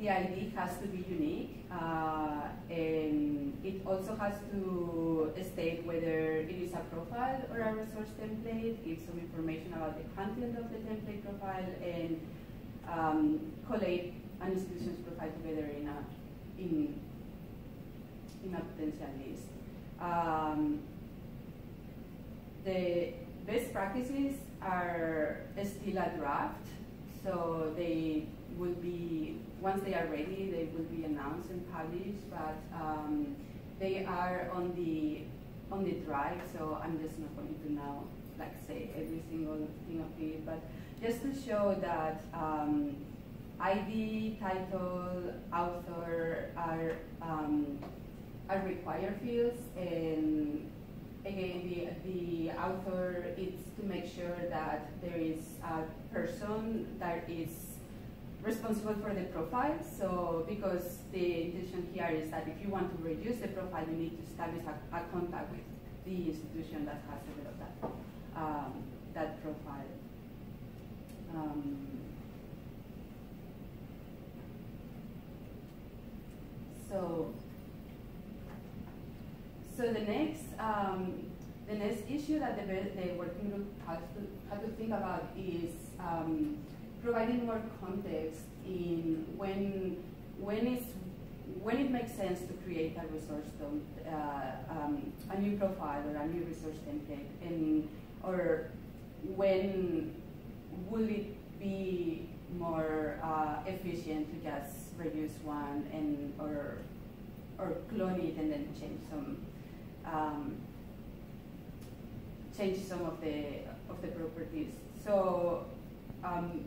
Speaker 4: the ID has to be unique, uh, and it also has to state whether it is a profile or a resource template, give some information about the content of the template profile, and um, collate an institution's profile together in a in in a potential list. Um, the best practices are still a draft, so they will be, once they are ready, they will be announced and published, but um, they are on the on the drive, so I'm just not going to now like say every single thing of it, but just to show that um, ID, title, author are um, are required fields, and again, the the author is to make sure that there is a person that is responsible for the profile. So because the intention here is that if you want to reduce the profile, you need to establish a, a contact with the institution that has developed that um, that profile. Um, so so the next, um, the next issue that the, the working group has to, has to think about is um, providing more context in when, when, it's, when it makes sense to create a resource, uh, um, a new profile or a new resource template, and, or when will it be more uh, efficient to just reduce one and or or clone it and then change some um, change some of the of the properties. So, um,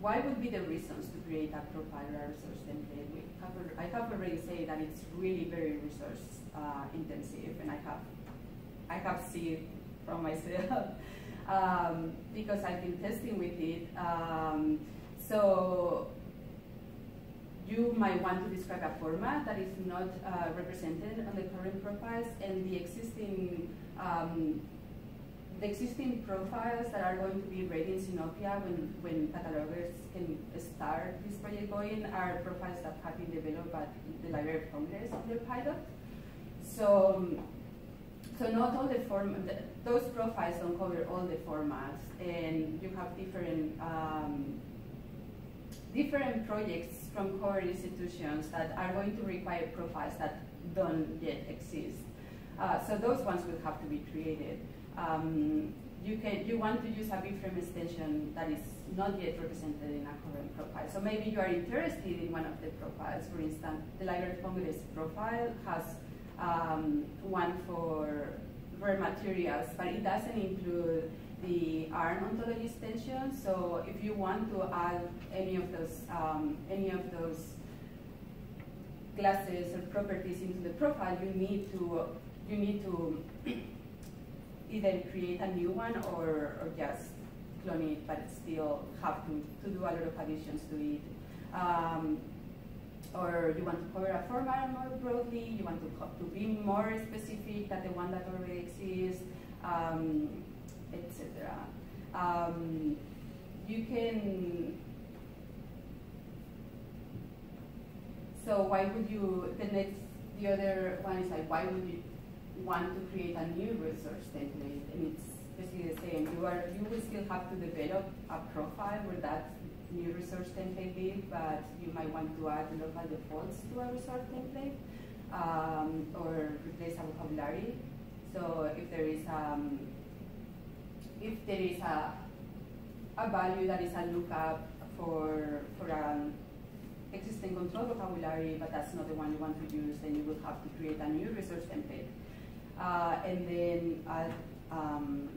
Speaker 4: why would be the reasons to create a profile or resource template? We have, I have already said that it's really very resource uh, intensive, and I have I have seen from myself [LAUGHS] um, because I've been testing with it. Um, so you might want to describe a format that is not uh, represented on the current profiles and the existing um, the existing profiles that are going to be ready in Sinopia when, when catalogers can start this project going are profiles that have been developed by the Library of Congress in their pilot. So, so not all the form, those profiles don't cover all the formats and you have different um, different projects from core institutions that are going to require profiles that don't yet exist. Uh, so those ones will have to be created. Um, you can you want to use a BIBFRAME extension that is not yet represented in a current profile. So maybe you are interested in one of the profiles. For instance, the Library of Congress profile has um, one for rare materials, but it doesn't include the ARM ontology extension. So if you want to add any of those um, any of those classes or properties into the profile, you need to you need to [CLEARS THROAT] either create a new one or, or just clone it, but still have to, to do a lot of additions to it. Um, or you want to cover a format more broadly, you want to, to be more specific than the one that already exists. Um, etc. Um, you can, so why would you, the next the other one is like, why would you want to create a new research template? And it's basically the same. You are you will still have to develop a profile where that new research template lives, but you might want to add local defaults to a research template um, or replace a vocabulary. So if there is um, if there is a a value that is a lookup for for an existing control vocabulary, but that's not the one you want to use, then you will have to create a new resource template. Uh, and then add, um,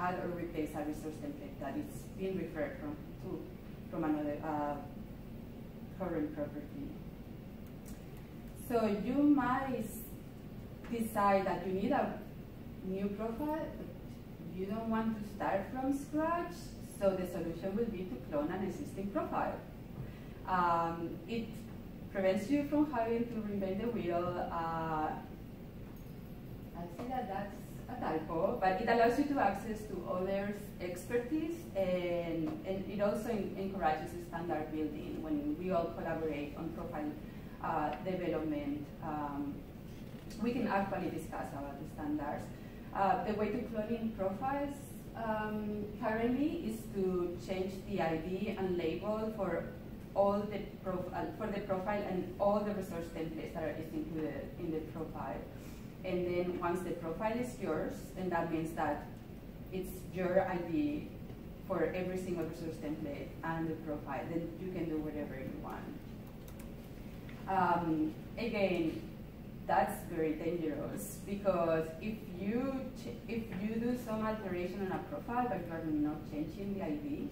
Speaker 4: add or replace a resource template that is being referred from to from another uh, current property. So you might decide that you need a new profile, you don't want to start from scratch, so the solution will be to clone an existing profile. Um, it prevents you from having to reinvent the wheel. Uh, I see that that's a typo, but it allows you to access to others' expertise, and, and it also encourages standard building when we all collaborate on profile uh, development. Um, we can actually discuss about the standards. Uh, the way to cloning profiles um, currently is to change the ID and label for all the profile for the profile and all the resource templates that are included in the profile. And then once the profile is yours, then that means that it's your ID for every single resource template and the profile. Then you can do whatever you want. Um, again, that's very dangerous because if you if you do some alteration on a profile but you are not changing the ID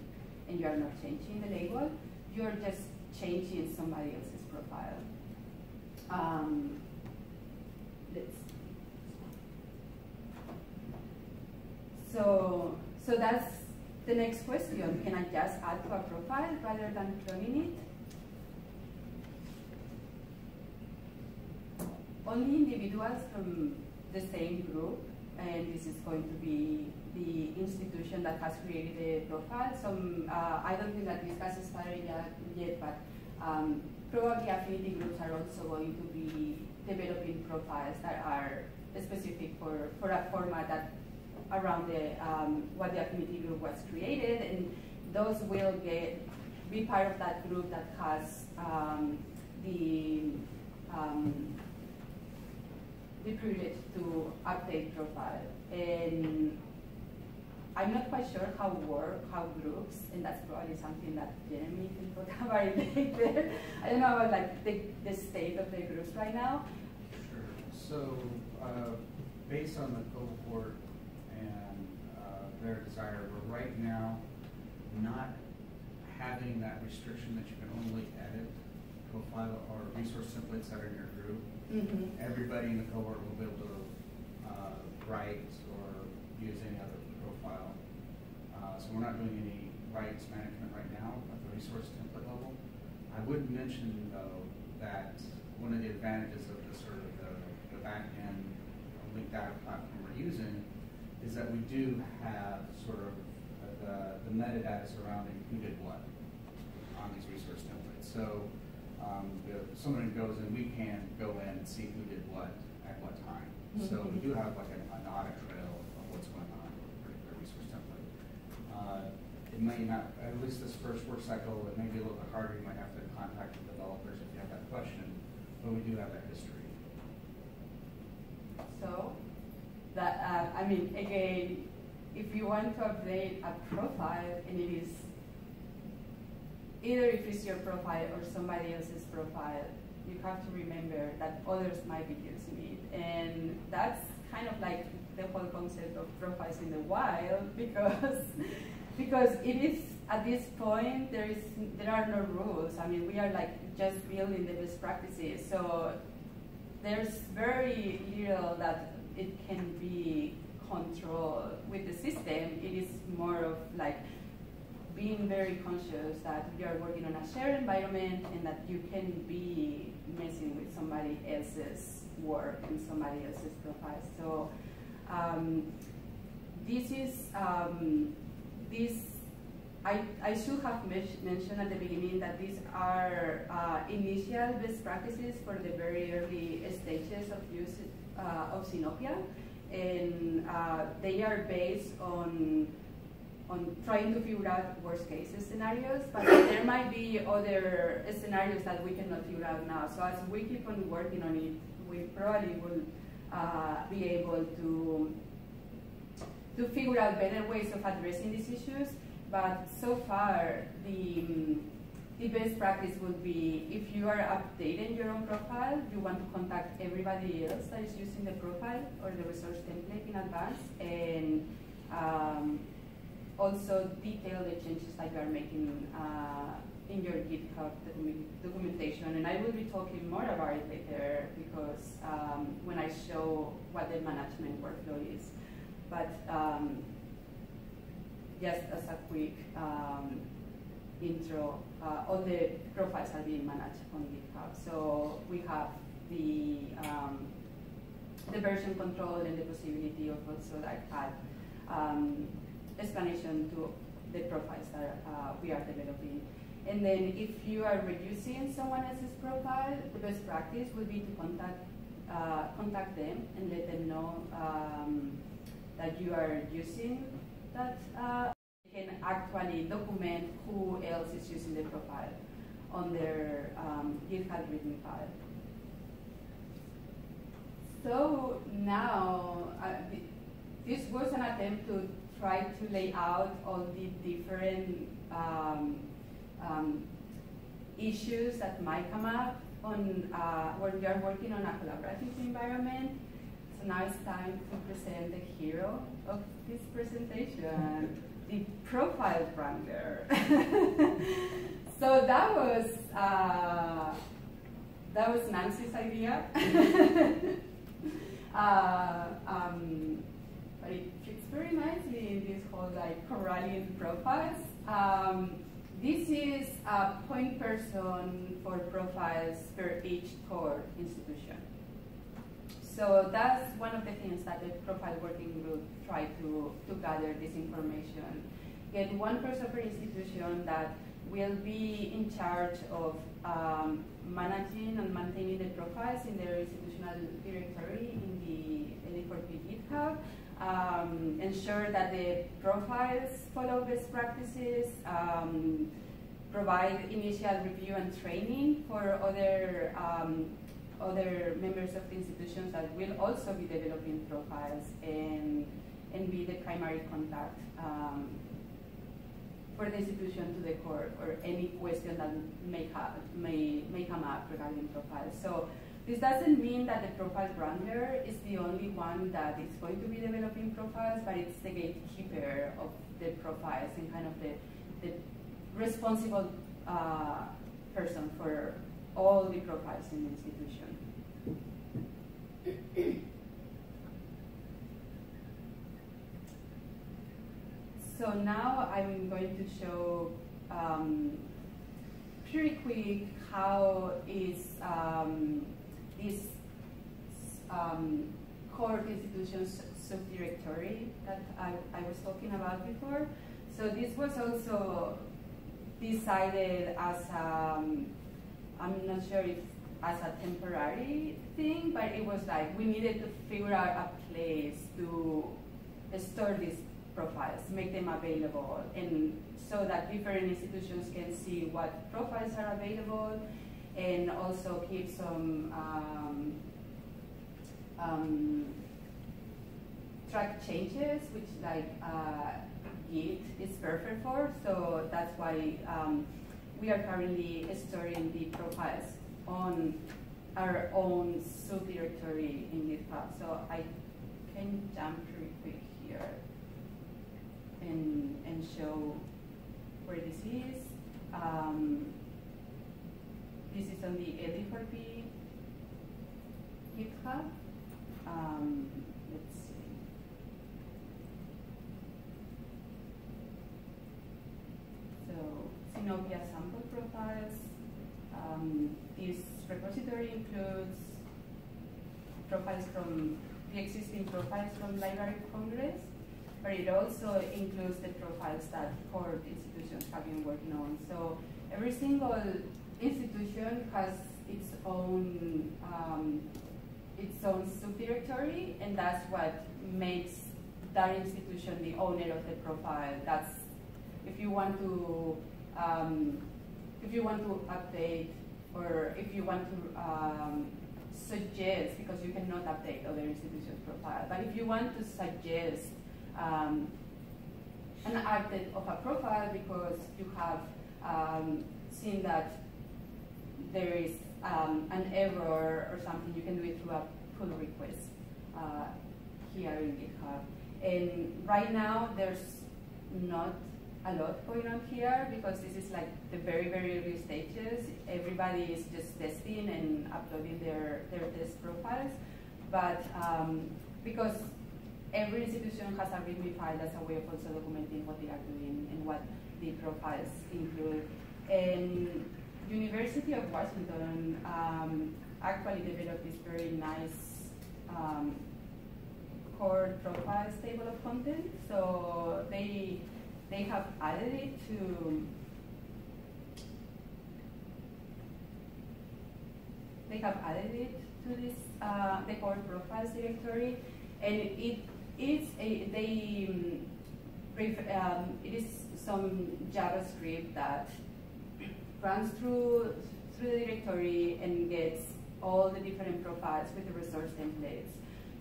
Speaker 4: and you are not changing the label, you're just changing somebody else's profile. Um, let's so so that's the next question. Can I just add to a profile rather than cloning it? Only individuals from the same group, and this is going to be the institution that has created the profile. Some, uh, I don't think that this has started yet, but um, probably affinity groups are also going to be developing profiles that are specific for, for a format that around the, um, what the affinity group was created, and those will get be part of that group that has um, the um, the privilege to update profile. And I'm not quite sure how work, how groups, and that's probably something that Jeremy can talk about later. I don't know about like the, the state of the groups right now.
Speaker 6: Sure. So uh, based on the cohort and uh, their desire, we're right now not having that restriction that you can only edit profile or resource templates that are in your.
Speaker 4: Mm -hmm.
Speaker 6: Everybody in the cohort will be able to uh, write or use any other profile. Uh, so we're not doing any rights management right now at the resource template level. I would mention though that one of the advantages of the sort of the, the back end linked data platform we're using is that we do have sort of the, the metadata surrounding who did what on these resource templates. So um, the, someone goes and we can go in and see who did what at what time. Mm -hmm. So we
Speaker 4: Mm-hmm.
Speaker 6: do have like an, an audit trail of what's going on with a particular resource template. Uh, it may not, at least this first work cycle, it may be a little bit harder. You might have to contact the developers if you have that question, but we do have that history.
Speaker 4: So, that uh, I mean, again, if you want to update a profile and it is either if it's your profile or somebody else's profile, you have to remember that others might be using it. And that's kind of like the whole concept of profiles in the wild [LAUGHS] because because it is at this point there is there are no rules. I mean we are like just building the best practices. So there's very little that it can be controlled with the system. It is more of like being very conscious that you are working on a shared environment and that you can be messing with somebody else's work and somebody else's profile. So um, this is um, this I, I should have mentioned at the beginning that these are uh, initial best practices for the very early stages of use uh, of Sinopia, and uh, they are based on on trying to figure out worst case scenarios, but there might be other scenarios that we cannot figure out now. So as we keep on working on it, we probably will uh, be able to to figure out better ways of addressing these issues. But so far, the, the best practice would be if you are updating your own profile, you want to contact everybody else that is using the profile or the resource template in advance and um, also detail the changes that you are making uh, in your GitHub documentation. And I will be talking more about it later because um, when I show what the management workflow is. But um, just as a quick um, intro, uh, all the profiles are being managed on GitHub. So we have the um, the version control and the possibility of also like add um, explanation to the profiles that uh, we are developing. And then if you are reducing someone else's profile, the best practice would be to contact uh, contact them and let them know um, that you are using that uh, can actually document who else is using the profile on their um, GitHub readme file. So now, uh, this was an attempt to try to lay out all the different um, um, issues that might come up on uh, when you are working on a collaborative environment. So now it's time to present the hero of this presentation the profile brandr. [LAUGHS] so that was uh, that was Nancy's idea. [LAUGHS] uh, um, but it very nicely in this whole like Corralian profiles. Um, this is a point person for profiles per each core institution. So that's one of the things that the profile working group tried to, to gather this information. Get one person per institution that will be in charge of um, managing and maintaining the profiles in their institutional directory in the LD4P GitHub, um, ensure that the profiles follow best practices, um, provide initial review and training for other um, other members of the institutions that will also be developing profiles and, and be the primary contact um, for the institution to the court or any question that may, may, may come up regarding profiles. So this doesn't mean that the profile brandr is the only one that is going to be developing profiles, but it's the gatekeeper of the profiles and kind of the, the responsible uh, person for all the profiles in the institution. [CLEARS THROAT] so now I'm going to show um, pretty quick how is um, this um, core institutions subdirectory that I, I was talking about before. So this was also decided as, um, I'm not sure if as a temporary thing, but it was like we needed to figure out a place to store these profiles, make them available, and so that different institutions can see what profiles are available, and also keep some um, um, track changes, which like uh, Git is perfect for. So that's why um, we are currently storing the profiles on our own subdirectory in GitHub. So I can jump pretty quick here and, and show where this is. Um, this is on the LD4P GitHub. Um, let's see. So Sinopia sample profiles. Um, this repository includes profiles from the existing profiles from Library of Congress, but it also includes the profiles that core institutions have been working on. So every single institution has its own um, its own subdirectory, and that's what makes that institution the owner of the profile. That's if you want to um, if you want to update or if you want to um, suggest, because you cannot update other institutions' profile, but if you want to suggest um, an update of a profile because you have um, seen that there is um, an error or something, you can do it through a pull request uh, here in GitHub. And right now, there's not a lot going on here because this is like the very, very early stages. Everybody is just testing and uploading their, their test profiles. But um, because every institution has a README file that's a way of also documenting what they are doing and what the profiles include. And University of Washington um, actually developed this very nice um, core profiles table of content. So they they have added it to they have added it to this uh, the core profiles directory, and it is a they um, it is some JavaScript that runs through through the directory and gets all the different profiles with the resource templates,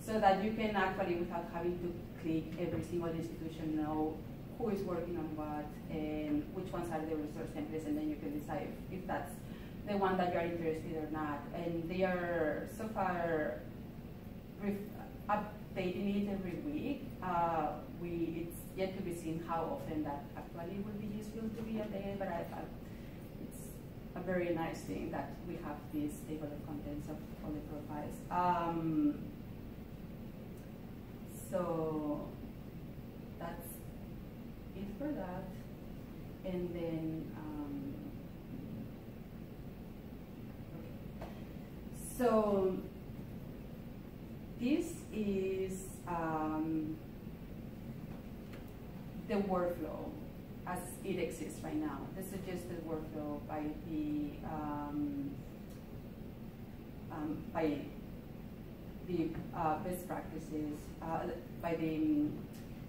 Speaker 4: so that you can actually, without having to click every single institution, know who is working on what and which ones are the resource templates, and then you can decide if that's the one that you are interested or not. And they are so far updating it every week. Uh, we it's yet to be seen how often that actually will be useful to be updated, but I, I, a very nice thing that we have this table of contents of all the profiles. Um, so that's it for that. And then, um, okay. So this is um, the workflow as it exists right now. The suggested workflow by the um, um, by the uh, best practices, uh, by the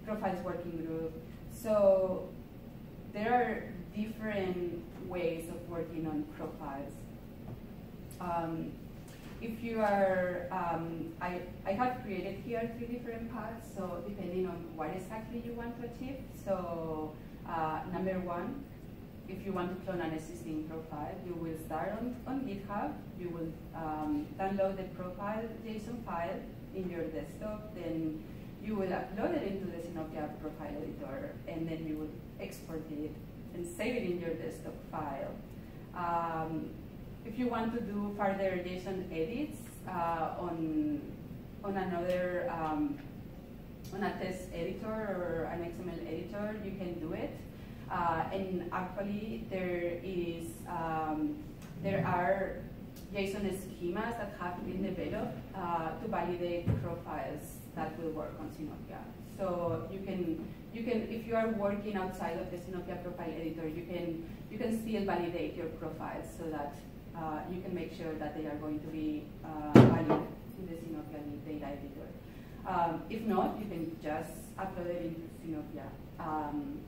Speaker 4: profiles working group. So there are different ways of working on profiles. Um, if you are, um, I, I have created here three different paths, so depending on what exactly you want to achieve. So uh, number one, if you want to clone an existing profile, you will start on, on GitHub, you will um, download the profile JSON file in your desktop, then you will upload it into the Sinopia profile editor, and then you will export it and save it in your desktop file. Um, if you want to do further JSON edits uh, on on another um, on a test editor or an XML editor, you can do it. Uh, and actually, there is um, there are JSON schemas that have been developed uh, to validate profiles that will work on Sinopia. So you can you can if you are working outside of the Sinopia profile editor, you can you can still validate your profiles so that uh, you can make sure that they are going to be uh, valid in the Sinopia data editor. Um, if not, you can just upload it into Sinopia um,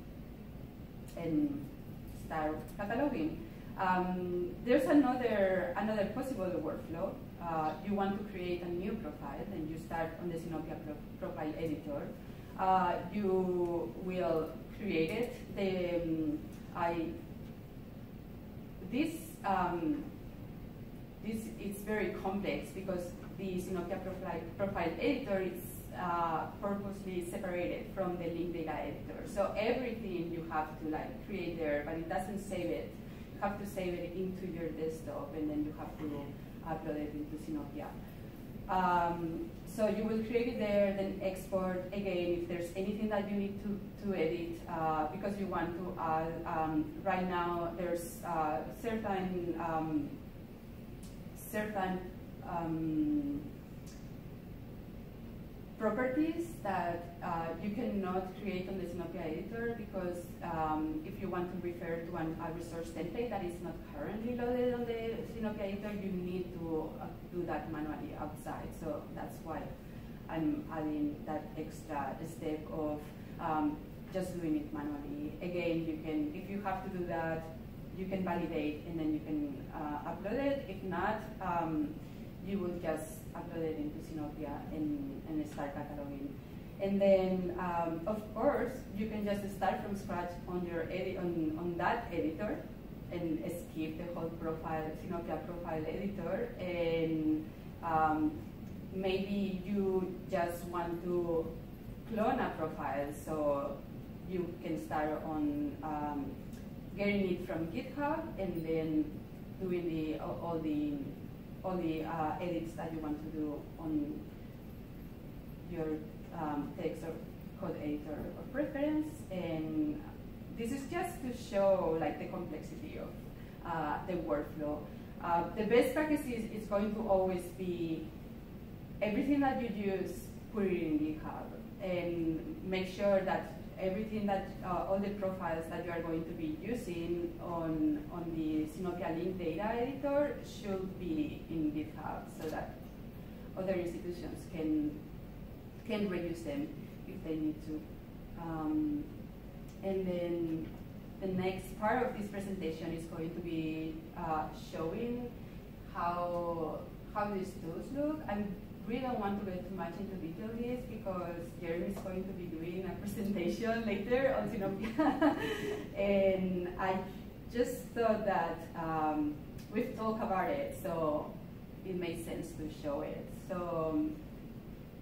Speaker 4: and start cataloging. Um, there's another another possible workflow. Uh, you want to create a new profile, and you start on the Sinopia pro profile editor. Uh, you will create it. The, um, I this um, this is very complex because the Sinopia profile, profile editor is uh, purposely separated from the link data editor. So everything you have to like create there, but it doesn't save it. You have to save it into your desktop, and then you have to upload it into Sinopia. Um, so you will create it there, then export again if there's anything that you need to, to edit uh, because you want to add, um, right now there's uh, certain um, certain um, properties that uh, you cannot create on the Sinopia editor because um, if you want to refer to an, a resource template that is not currently loaded on the Sinopia editor, you need to uh, do that manually outside. So that's why I'm adding that extra step of um, just doing it manually. Again, you can, if you have to do that, you can validate and then you can uh, upload it. If not, um, you would just upload it into Sinopia and, and start cataloging. And then, um, of course, you can just start from scratch on your edit on, on that editor and skip the whole profile, Sinopia profile editor. And um, maybe you just want to clone a profile, so you can start on um, getting it from GitHub and then doing the all the all the uh, edits that you want to do on your um, text or code editor or preference. And this is just to show like the complexity of uh, the workflow. Uh, the best practice is, is going to always be everything that you use, put it in GitHub and make sure that everything that, uh, all the profiles that you are going to be using on, on the Sinopia link data editor should be in GitHub so that other institutions can, can reuse them if they need to. Um, and then the next part of this presentation is going to be uh, showing how, how these tools look. I'm really don't want to get too much into detail this because Jeremy is going to be doing a [LAUGHS] presentation later on Sinopia. [LAUGHS] and I just thought that um, we've talked about it, so it made sense to show it. So um,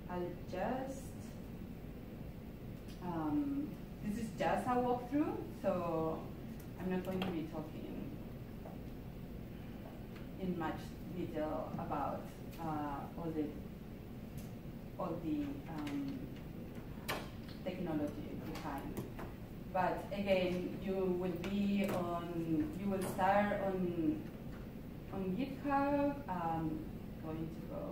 Speaker 4: I'll just, um, this is just a walkthrough, so I'm not going to be talking in much detail about uh, all the all the um, technology behind. But again, you will be on, you will start on, on GitHub, um, going to go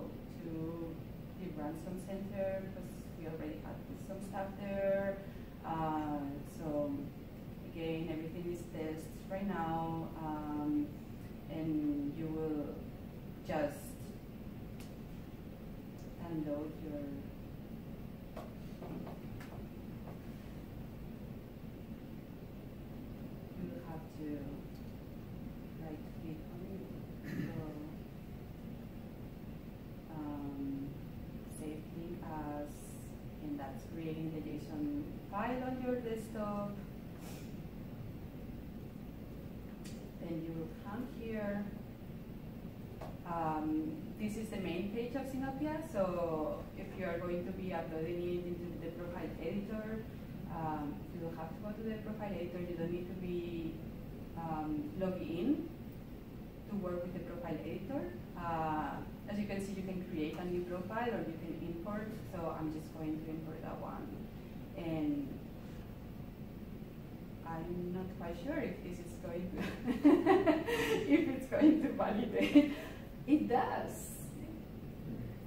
Speaker 4: to the Branson Center because we already have some stuff there. Uh, so again, everything is tested right now, um, and you will just download your you have to click on it so um, save as and that's creating the JSON file on your desktop. Then you will come here um, this is the main page of Sinopia, so if you are going to be uploading it into the profile editor, um, you don't have to go to the profile editor, you don't need to be um, logged in to work with the profile editor. Uh, as you can see, you can create a new profile or you can import, so I'm just going to import that one. And I'm not quite sure if this is going to, [LAUGHS] if it's going to validate. It does.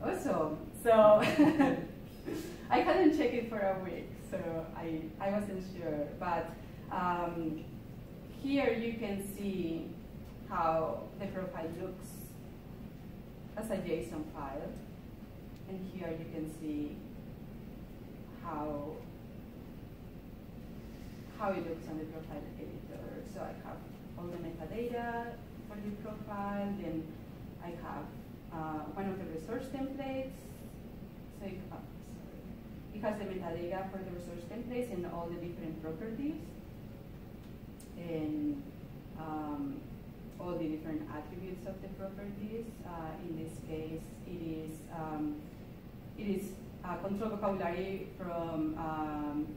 Speaker 4: Awesome. So [LAUGHS] I hadn't checked it for a week, so I, I wasn't sure. But um, here you can see how the profile looks as a JSON file. And here you can see how how it looks on the profile editor. So I have all the metadata for the profile, then I have uh, one of the resource templates. So it, oh, it has the metadata for the resource templates and all the different properties. And um, all the different attributes of the properties. Uh, in this case, it is um, it is a control vocabulary from um.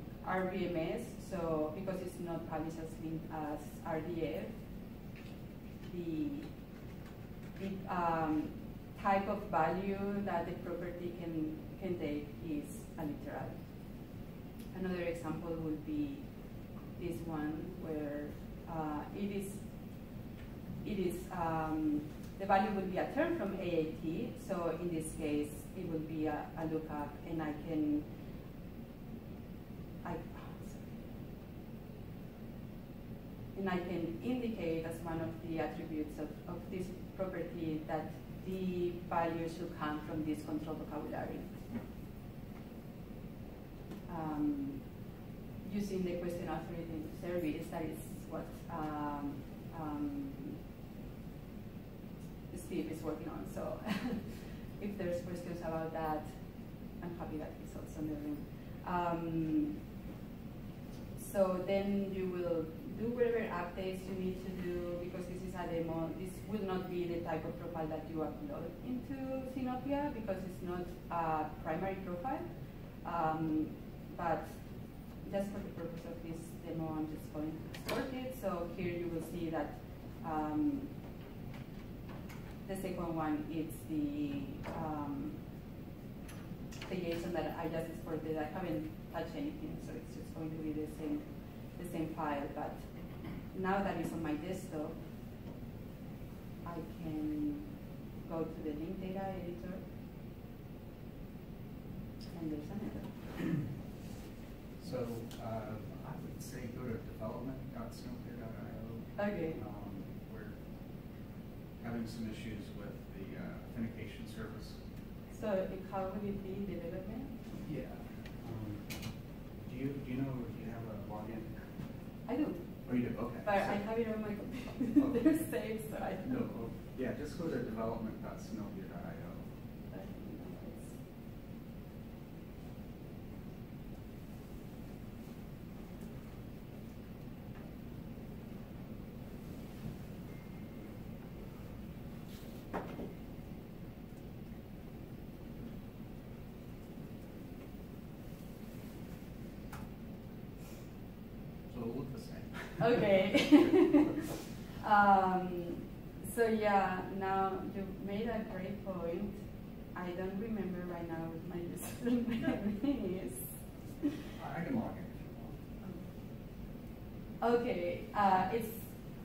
Speaker 4: So because it's not published as as RDF, the the um, type of value that the property can, can take is a literal. Another example would be this one where uh, it is it is um, the value would be a term from AAT. So in this case, it would be a, a lookup, and I can I, and I can indicate as one of the attributes of, of this property that the value should come from this control vocabulary. Um, using the question authority service, that is what um, um, Steve is working on. So [LAUGHS] if there's questions about that, I'm happy that he's also in the room. Um, so then you will do whatever updates you need to do because this is a demo. This will not be the type of profile that you upload into Sinopia because it's not a primary profile. Um, but just for the purpose of this demo, I'm just going to export it. So here you will see that um, the second one is the um, the JSON that I just exported. I haven't touched anything, so it's just going to be the same the same file. But now that it's on my desktop, I can go to the link data editor, and there's another.
Speaker 6: So uh, I would say go to development.snowclear.io.
Speaker 4: Okay.
Speaker 6: Um, we're having some issues with the uh, authentication service.
Speaker 4: So uh, how would it be development?
Speaker 6: Yeah. Um, do you do you know if you have a login?
Speaker 4: I do,
Speaker 6: Oh, you do. Okay.
Speaker 4: but
Speaker 6: So-
Speaker 4: I have it on my computer [LAUGHS] saved, so I
Speaker 6: No. well, Yeah. Just go to development.snowclear.io.
Speaker 4: But, you know, it's-
Speaker 6: So it'll look the same.
Speaker 4: Okay. [LAUGHS] um, so yeah, now you made a great point. I don't remember right now what my username [LAUGHS] is.
Speaker 6: I can log in if you want.
Speaker 4: Okay, uh, it's,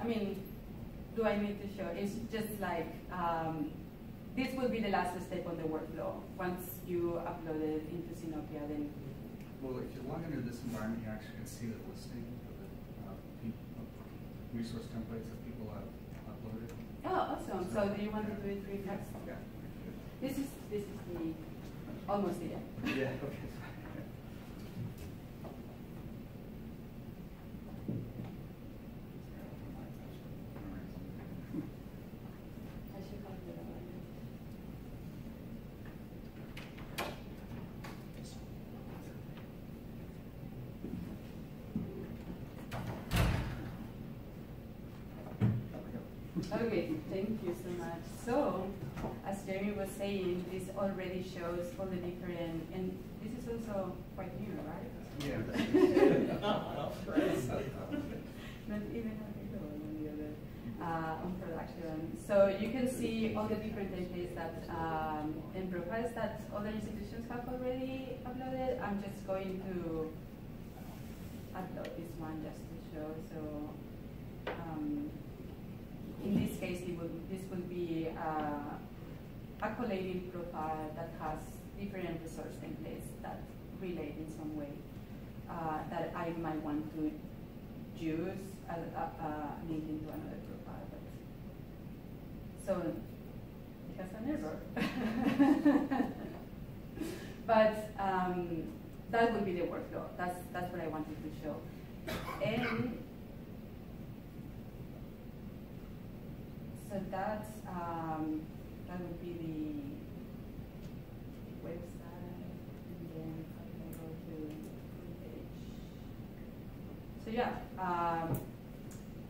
Speaker 4: I mean, do I need to show? It's just like, um, this will be the last step on the workflow. Once you upload it into Sinopia, then,
Speaker 6: Well, if you log into this environment, you actually can see the listing of the uh, pe- of resource templates that people have uploaded.
Speaker 4: oh, awesome. So do you want to do it three times?
Speaker 6: Yeah.
Speaker 4: This is, this is the, almost the end. [LAUGHS]
Speaker 6: Yeah, okay.
Speaker 4: I should have the other one. Okay, thank you so much. So, as Jeremy was saying, this already shows all the different, and this is also quite new, right?
Speaker 6: Yeah. [LAUGHS] [LAUGHS] [LAUGHS]
Speaker 4: Not even available on the other, uh, on production. So you can see all the different templates that, um, and profiles that other institutions have already uploaded. I'm just going to upload this one just to show, so, um, in this case, will, this will be uh, a collating profile that has different resource templates that relate in some way uh, that I might want to use a, a, a another profile. But, so it has an error. [LAUGHS] but um, that would be the workflow. That's that's what I wanted to show. And so that's um, that would be the website, and then I can go to page. So yeah, um,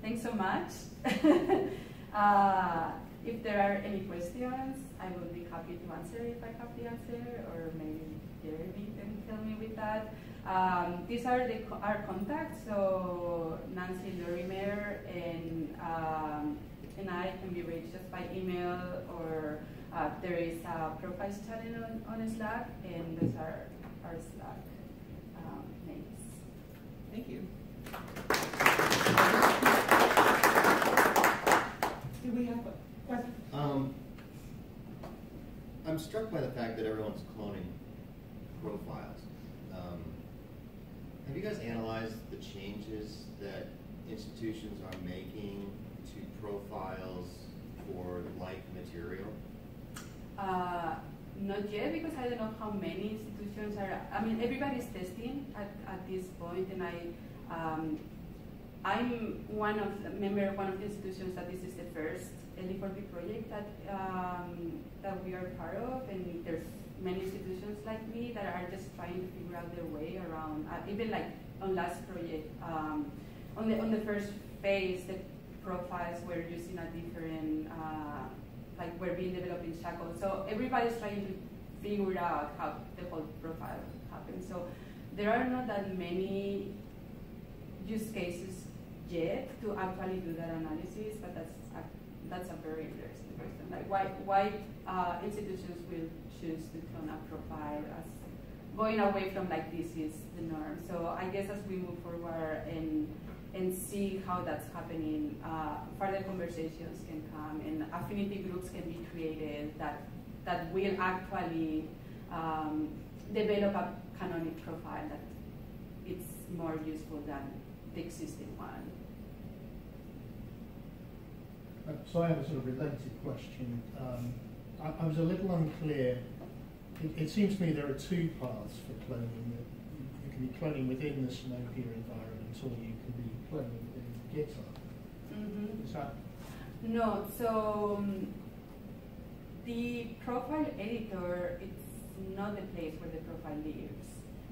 Speaker 4: thanks so much. [LAUGHS] uh, if there are any questions, I will be happy to answer if I have the answer, or maybe Jeremy can help me with that. Um, these are the our contacts. So Nancy Lorimer and um, and I can be reached just by email, or uh, there is a profiles channel on, on Slack, and those are our Slack um, names.
Speaker 1: Thank you. Do we have a question?
Speaker 7: Um, I'm struck by the fact that everyone's cloning profiles. Um, have you guys analyzed the changes that institutions are making to profiles for like material?
Speaker 4: Uh, not yet because I don't know how many institutions are. I mean, everybody's testing at, at this point, and I, um, I'm one of the member of one of the institutions that this is the first LD4P project that um, that we are part of, and there's many institutions like me that are just trying to figure out their way around. Uh, even like on last project, um, on the on the first phase, the profiles were using a different. Uh, like were being developed in SHACL. So everybody's trying to figure out how the whole profile happens. So there are not that many use cases yet to actually do that analysis, but that's a, that's a very interesting question. Like why why uh, institutions will choose to clone a profile as going away from like this is the norm. So I guess as we move forward and and see how that's happening. Uh, further conversations can come, and affinity groups can be created that that will actually um, develop a canonic profile that it's more useful than the existing one.
Speaker 2: Uh, so I have a sort of related question. Um, I, I, was a little unclear. It, it, seems to me there are two paths for cloning. You can be cloning within the Sinopia environment, or you can be cloning within GitHub.
Speaker 4: Mm-hmm.
Speaker 2: Is that?
Speaker 4: No. So um, the profile editor it's not the place where the profile lives.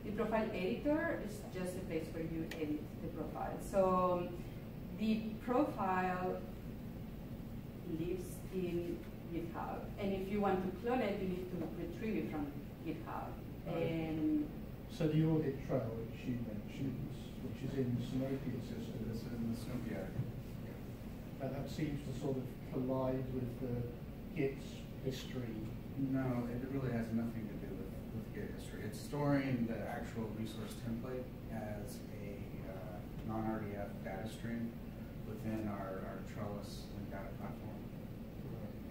Speaker 4: The profile editor is just a place where you edit the profile. So um, the profile lives in GitHub, and if you want to clone it, you need to retrieve it from GitHub. Right. And
Speaker 2: so the audit trail which you mentioned, which is in the Sinopia system,
Speaker 6: is in the
Speaker 2: And that seems to sort of collide with the Git's history.
Speaker 6: No, it really has nothing to do with, with Git history. It's storing the actual resource template as a uh, non-RDF data stream within our, our Trellis data platform.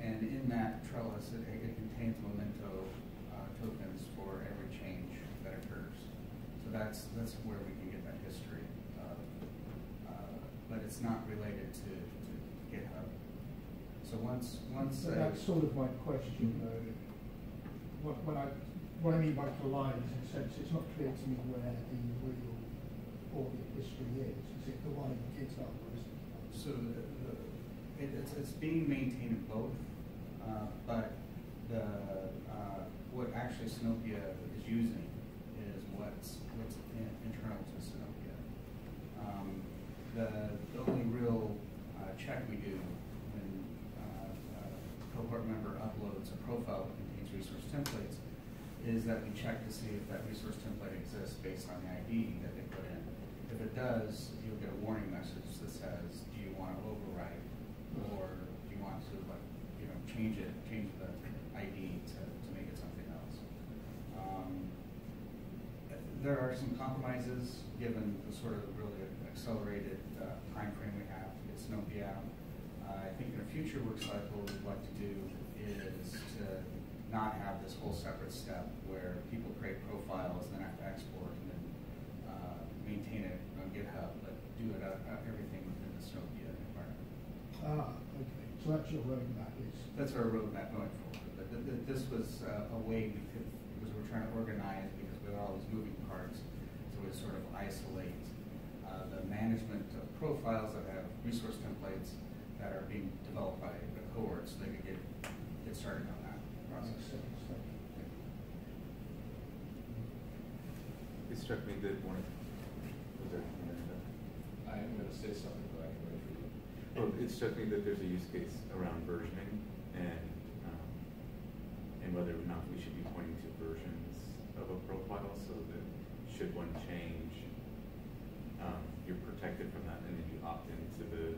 Speaker 6: And in that Trellis, it, it contains memento uh, tokens for every change that occurs. So that's that's where we can get that history. Of, uh, but it's not related to, to GitHub. So once once
Speaker 2: so that's sort of my question though. What, what I what I mean by collide is in a sense it's not clear to me where the real audit history is. Is it the one in GitHub or is it?
Speaker 6: So the, the, it, it's, it's being maintained in both, uh, but the uh, what actually Sinopia is using is what's what's in, internal to Sinopia. Um, the, the only real uh, check we do when a cohort member uploads a profile that contains resource templates is that we check to see if that resource template exists based on the ID that they put in. If it does, you'll get a warning message that says, do you want to overwrite or do you want to like, you know, change it, change the ID to, to make it something else. Um, there are some compromises given the sort of really accelerated uh, time frame we have get Sinopia out. I think in a future work cycle, what we'd like to do is to not have this whole separate step where people create profiles and then have to export and then uh, maintain it on GitHub, but do it uh, uh everything within the Sinopia environment.
Speaker 2: Ah, okay. So that's your roadmap is?
Speaker 6: That's our roadmap going forward. But th th this was uh, a way we could, because we're trying to organize because we have all these moving parts, so we sort of isolate uh, the management profiles that have resource templates that are being developed by the cohorts, so they could get, get started on that process.
Speaker 3: It struck me that one, was there,
Speaker 5: I'm gonna say something, but I can wait for you.
Speaker 3: well, it struck me that there's a use case around versioning and, um, and whether or not we should be pointing to versions of a profile so that should one change, you're protected from that and then you opt into the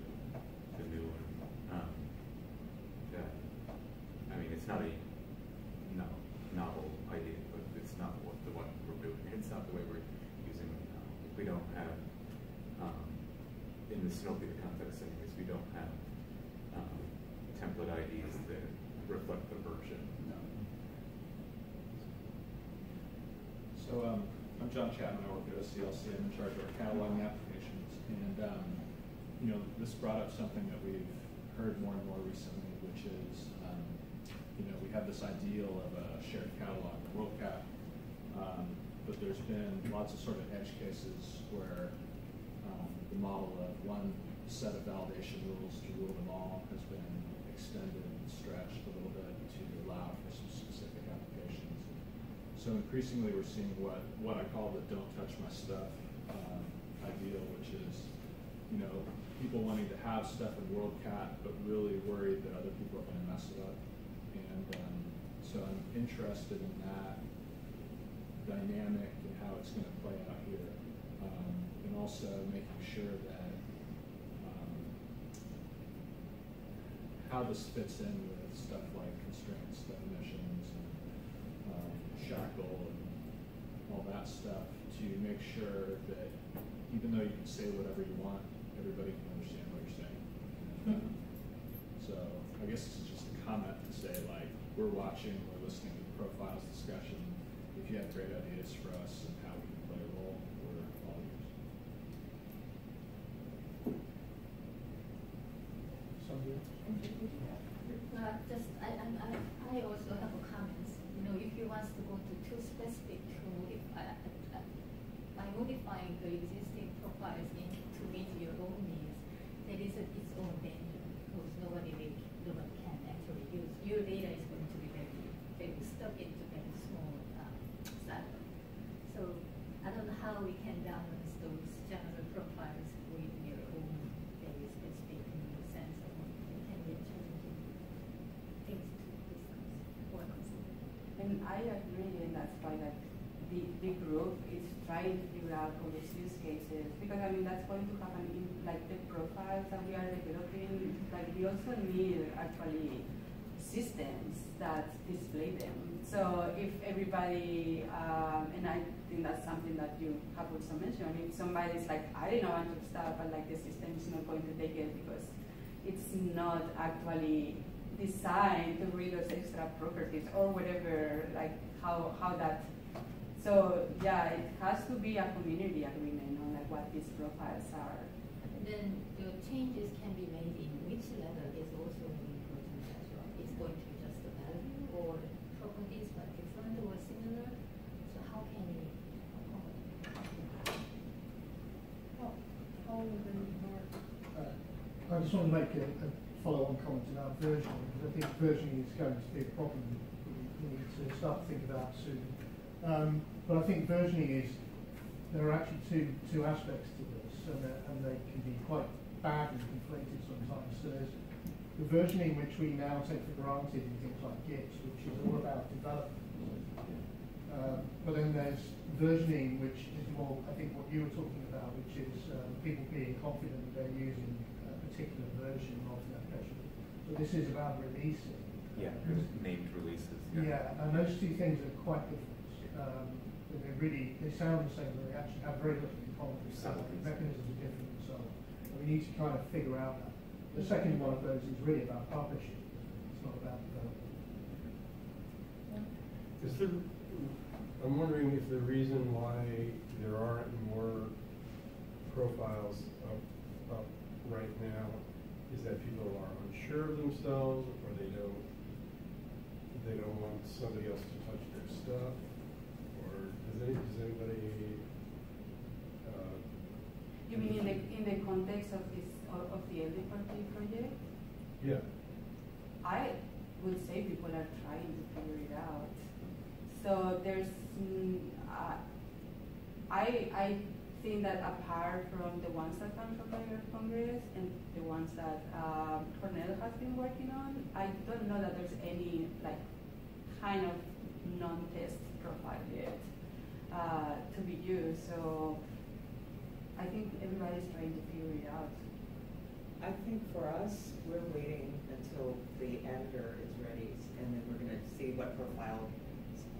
Speaker 3: the new one. Um, yeah. I mean, it's not a no, novel idea, but it's not what the one we're doing. It's not the way we're using it now. We don't have, um, in the Sinopia context anyways, we don't have um, template IDs that reflect the version.
Speaker 6: No.
Speaker 8: So, um, I'm John Chapman, I work at OCLC, I'm in charge of our applications, and, um, you know, this brought up something that we've heard more and more recently, which is, um, you know, we have this ideal of a shared catalog, the WorldCat, um, but there's been lots of sort of edge cases where, um, the model of one set of validation rules to rule them all has been extended and stretched a little bit to allow for some specific applications. So increasingly, we're seeing what, what I call the don't touch my stuff um, ideal, which is, you know, people wanting to have stuff in WorldCat, but really worried that other people are going to mess it up. And um, so I'm interested in that dynamic and how it's going to play out here. Um, and also making sure that um, how this fits in with stuff like constraints, definitions, and um, SHACL, and all that stuff to make sure that even though you can say whatever you want, everybody can understand what you're saying. [LAUGHS] So I guess this is just a comment to say like we're watching, we're listening to the profiles discussion. If you have great ideas for us and how we can play a role, we're all ears.
Speaker 2: Somebody else?
Speaker 9: Uh, just, I, I, I I also have a comments, you know, if you want to go to too specific to modify, uh, uh, by modifying the existing profiles in, to meet your own needs, there is a, its own danger, because nobody will, nobody can actually use, your data is going to be very, very stuck into very small, um, silo. So, I don't know how we can balance those general profiles with your own very specific in the sense of, it can be a challenging things to discuss or consider.
Speaker 4: And I agree, and that's why like the, the group is trying to figure out all these use cases because I mean that's going to happen in like the profiles that we are developing. Like we also need actually systems that display them. So if everybody, um, and I think that's something that you have also mentioned. If somebody's like, I didn't know, want to start, but like the system is not going to take it because it's not actually designed to read those extra properties or whatever, like how, how that, so yeah, it has to be a community agreement on like what these profiles are.
Speaker 9: And then the changes can be made in which level is also important as well. It's going to be just the value or properties but different or similar. So how can we accommodate?
Speaker 2: Uh, I just want to make a, a follow-on comment about versioning, because I think versioning is going to be a problem we need to start to think about soon. Um, but I think versioning is, there are actually two, two aspects to this, and, and they can be quite bad and conflated sometimes. So there's the versioning which we now take for granted in things like Git, which is all about development. Um, but then there's versioning, which is more, I think, what you were talking about, which is um, people being confident that they're using a particular version of an application. So this is about releasing.
Speaker 3: Yeah, named releases.
Speaker 2: Yeah, and those two things are quite different. Um, they really, they sound the same, but they actually have very little in common.
Speaker 3: Subtle.
Speaker 2: The mechanisms are different and so on. And we need to kind of figure out that. The second one of those is really about publishing. It's not about development.
Speaker 5: Is there, I'm wondering if the reason why there aren't more profiles up, up right now is that people are unsure of themselves, or they don't, they don't want somebody else to touch their stuff, or does any, does anybody, uh?
Speaker 4: You mean in the, in the context of this, of, the LD project?
Speaker 5: Yeah,
Speaker 4: I would say people are trying to figure it out. So there's, mm, uh, I, I think that apart from the ones that come from of Congress and the ones that um, Cornell has been working on, I don't know that there's any like kind of non-test profile yet uh, to be used. So I think everybody's trying to figure it out.
Speaker 1: I think for us, we're waiting until the editor is ready, and then we're gonna see what profiles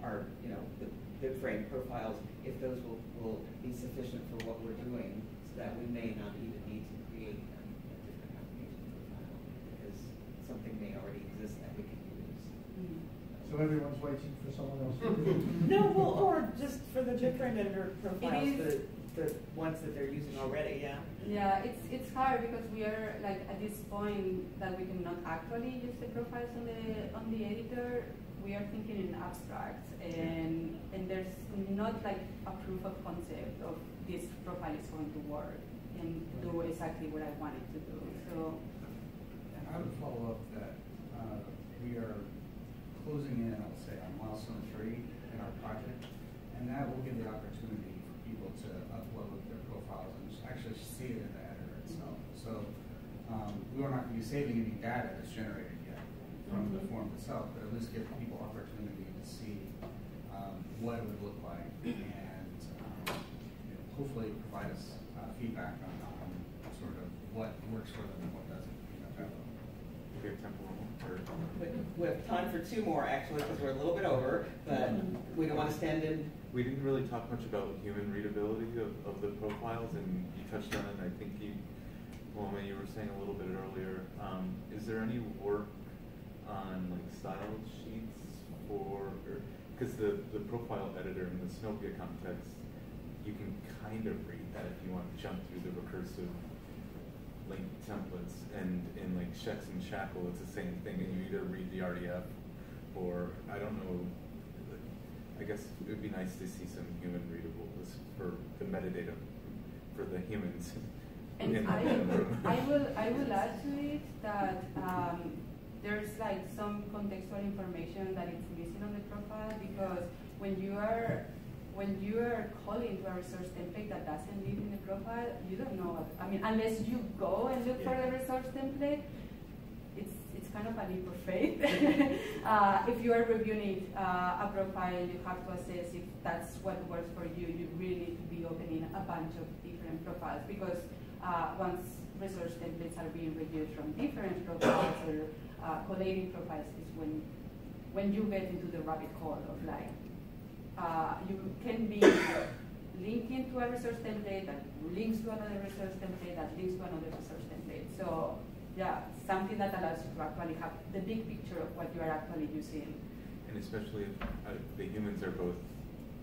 Speaker 1: are, you know, the, the frame profiles, if those will, will be sufficient for what we're doing, so that we may not even need to create um, a different application profile. Because
Speaker 10: something may already exist that we can use.
Speaker 4: Mm.
Speaker 2: So everyone's waiting for someone else to do it. [LAUGHS]
Speaker 1: No, well, or just for the different editor profiles,
Speaker 4: is-
Speaker 1: the, the ones that they're using already, yeah.
Speaker 4: Yeah, it's it's hard because we are like at this point that we cannot actually use the profiles on the on the editor. We are thinking in abstracts, and and there's not like a proof of concept of this profile is going to work and do exactly what I want it to do. So
Speaker 6: I would follow up that uh, we are closing in, I would say, on milestone three in our project, and that will give the opportunity for people to upload their profiles and actually see it in the editor itself. So um, we are not going to be saving any data that's generated yet from the
Speaker 4: Mhm.
Speaker 6: form itself, but at least give people opportunity to see um, what it would look like and um, you know, hopefully provide us uh, feedback on, on sort of what works for them and what doesn't. You know, level.
Speaker 3: We have time for one more, or?
Speaker 1: We, we have time for two more actually, because we're a little bit over, but we don't want to stand in.
Speaker 3: We didn't really talk much about human readability of, of the profiles, and you touched on it, I think you, Paloma, you were saying a little bit earlier. Um, is there any work on like style sheets for, because the, the profile editor in the Sinopia context, you can kind of read that if you want to jump through the recursive templates, and in like ShEx and SHACL, it's the same thing, and you either read the RDF, or, I don't know, I guess it would be nice to see some human readables for the metadata for the humans.
Speaker 4: And I. I will, I will add to it that um, there's like some contextual information that is missing on the profile because when you are when you are calling to a resource template that doesn't live in the profile, you don't know. What, I mean, unless you go and look for the resource template, it's it's kind of a leap of faith. [LAUGHS] uh, if you are reviewing uh, a profile, you have to assess if that's what works for you. You really need to be opening a bunch of different profiles because uh, once resource templates are being reviewed from different profiles or uh, collating profiles is when when you get into the rabbit hole of like uh, you can be linking to a resource template that links to another resource template that links to another resource template. So yeah, something that allows you to actually have the big picture of what you are actually using.
Speaker 3: And especially if uh, the humans are both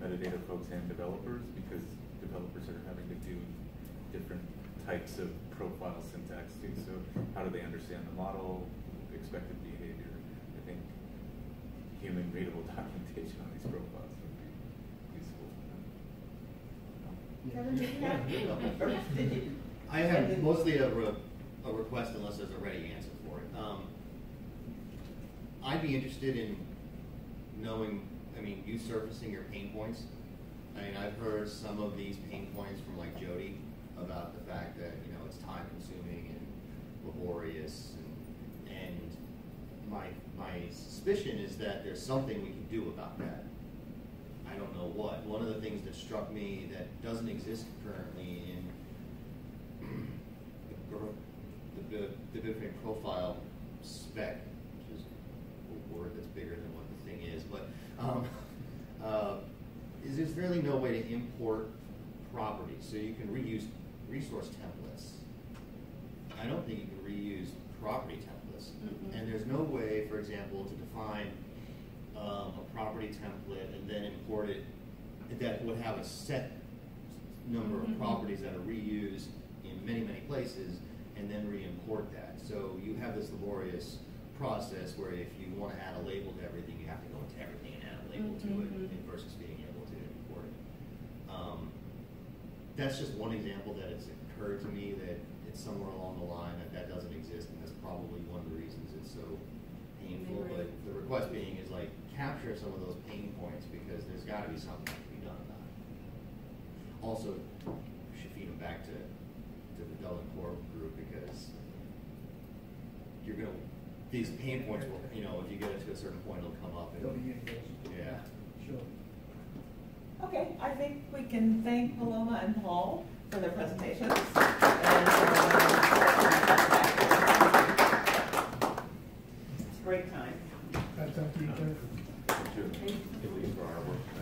Speaker 3: metadata folks and developers, because developers are having to do different types of profile syntax too. So how do they understand the model, expected behavior? I think human readable [LAUGHS] documentation on these profiles would be useful.
Speaker 1: Kevin, did you have? or did you-
Speaker 7: I have mostly a, re- a request unless there's a ready answer for it. Um, I'd be interested in knowing, I mean, you surfacing your pain points. I mean, I've heard some of these pain points from like Jody about the fact that, you know, it's time consuming and laborious and, and my, my suspicion is that there's something we can do about that. I don't know what. One of the things that struck me that doesn't exist currently in the, the, the BIBFRAME profile spec, which is a word that's bigger than what the thing is, but um, [LAUGHS] uh, is there's really no way to import properties. So you can reuse resource templates. I don't think you can reuse property templates.
Speaker 4: Mm-mm.
Speaker 7: And there's no way, for example, to define um, a property template and then import it that would have a set number of
Speaker 4: Mhm.
Speaker 7: properties that are reused in many, many places and then re-import that. So you have this laborious process where if you want to add a label to everything, you have to go into everything and add a label to it
Speaker 4: Mhm.
Speaker 7: versus being able to import it. Um, that's just one example that it's occurred to me that it's somewhere along the line that that doesn't exist, and that's probably one of the reasons it's so painful. But the request being is like capture some of those pain points because there's got to be something that can be done about it. Also, we should feed them back to, to the Dublin Core group because you're gonna these pain points will you know if you get it to a certain point it'll come up
Speaker 2: There'll be
Speaker 7: and yeah.
Speaker 2: Sure.
Speaker 1: Okay, I think we can thank Paloma and Paul for their presentations. And, uh, It's a great time.
Speaker 2: Thank you.
Speaker 3: for
Speaker 4: our work.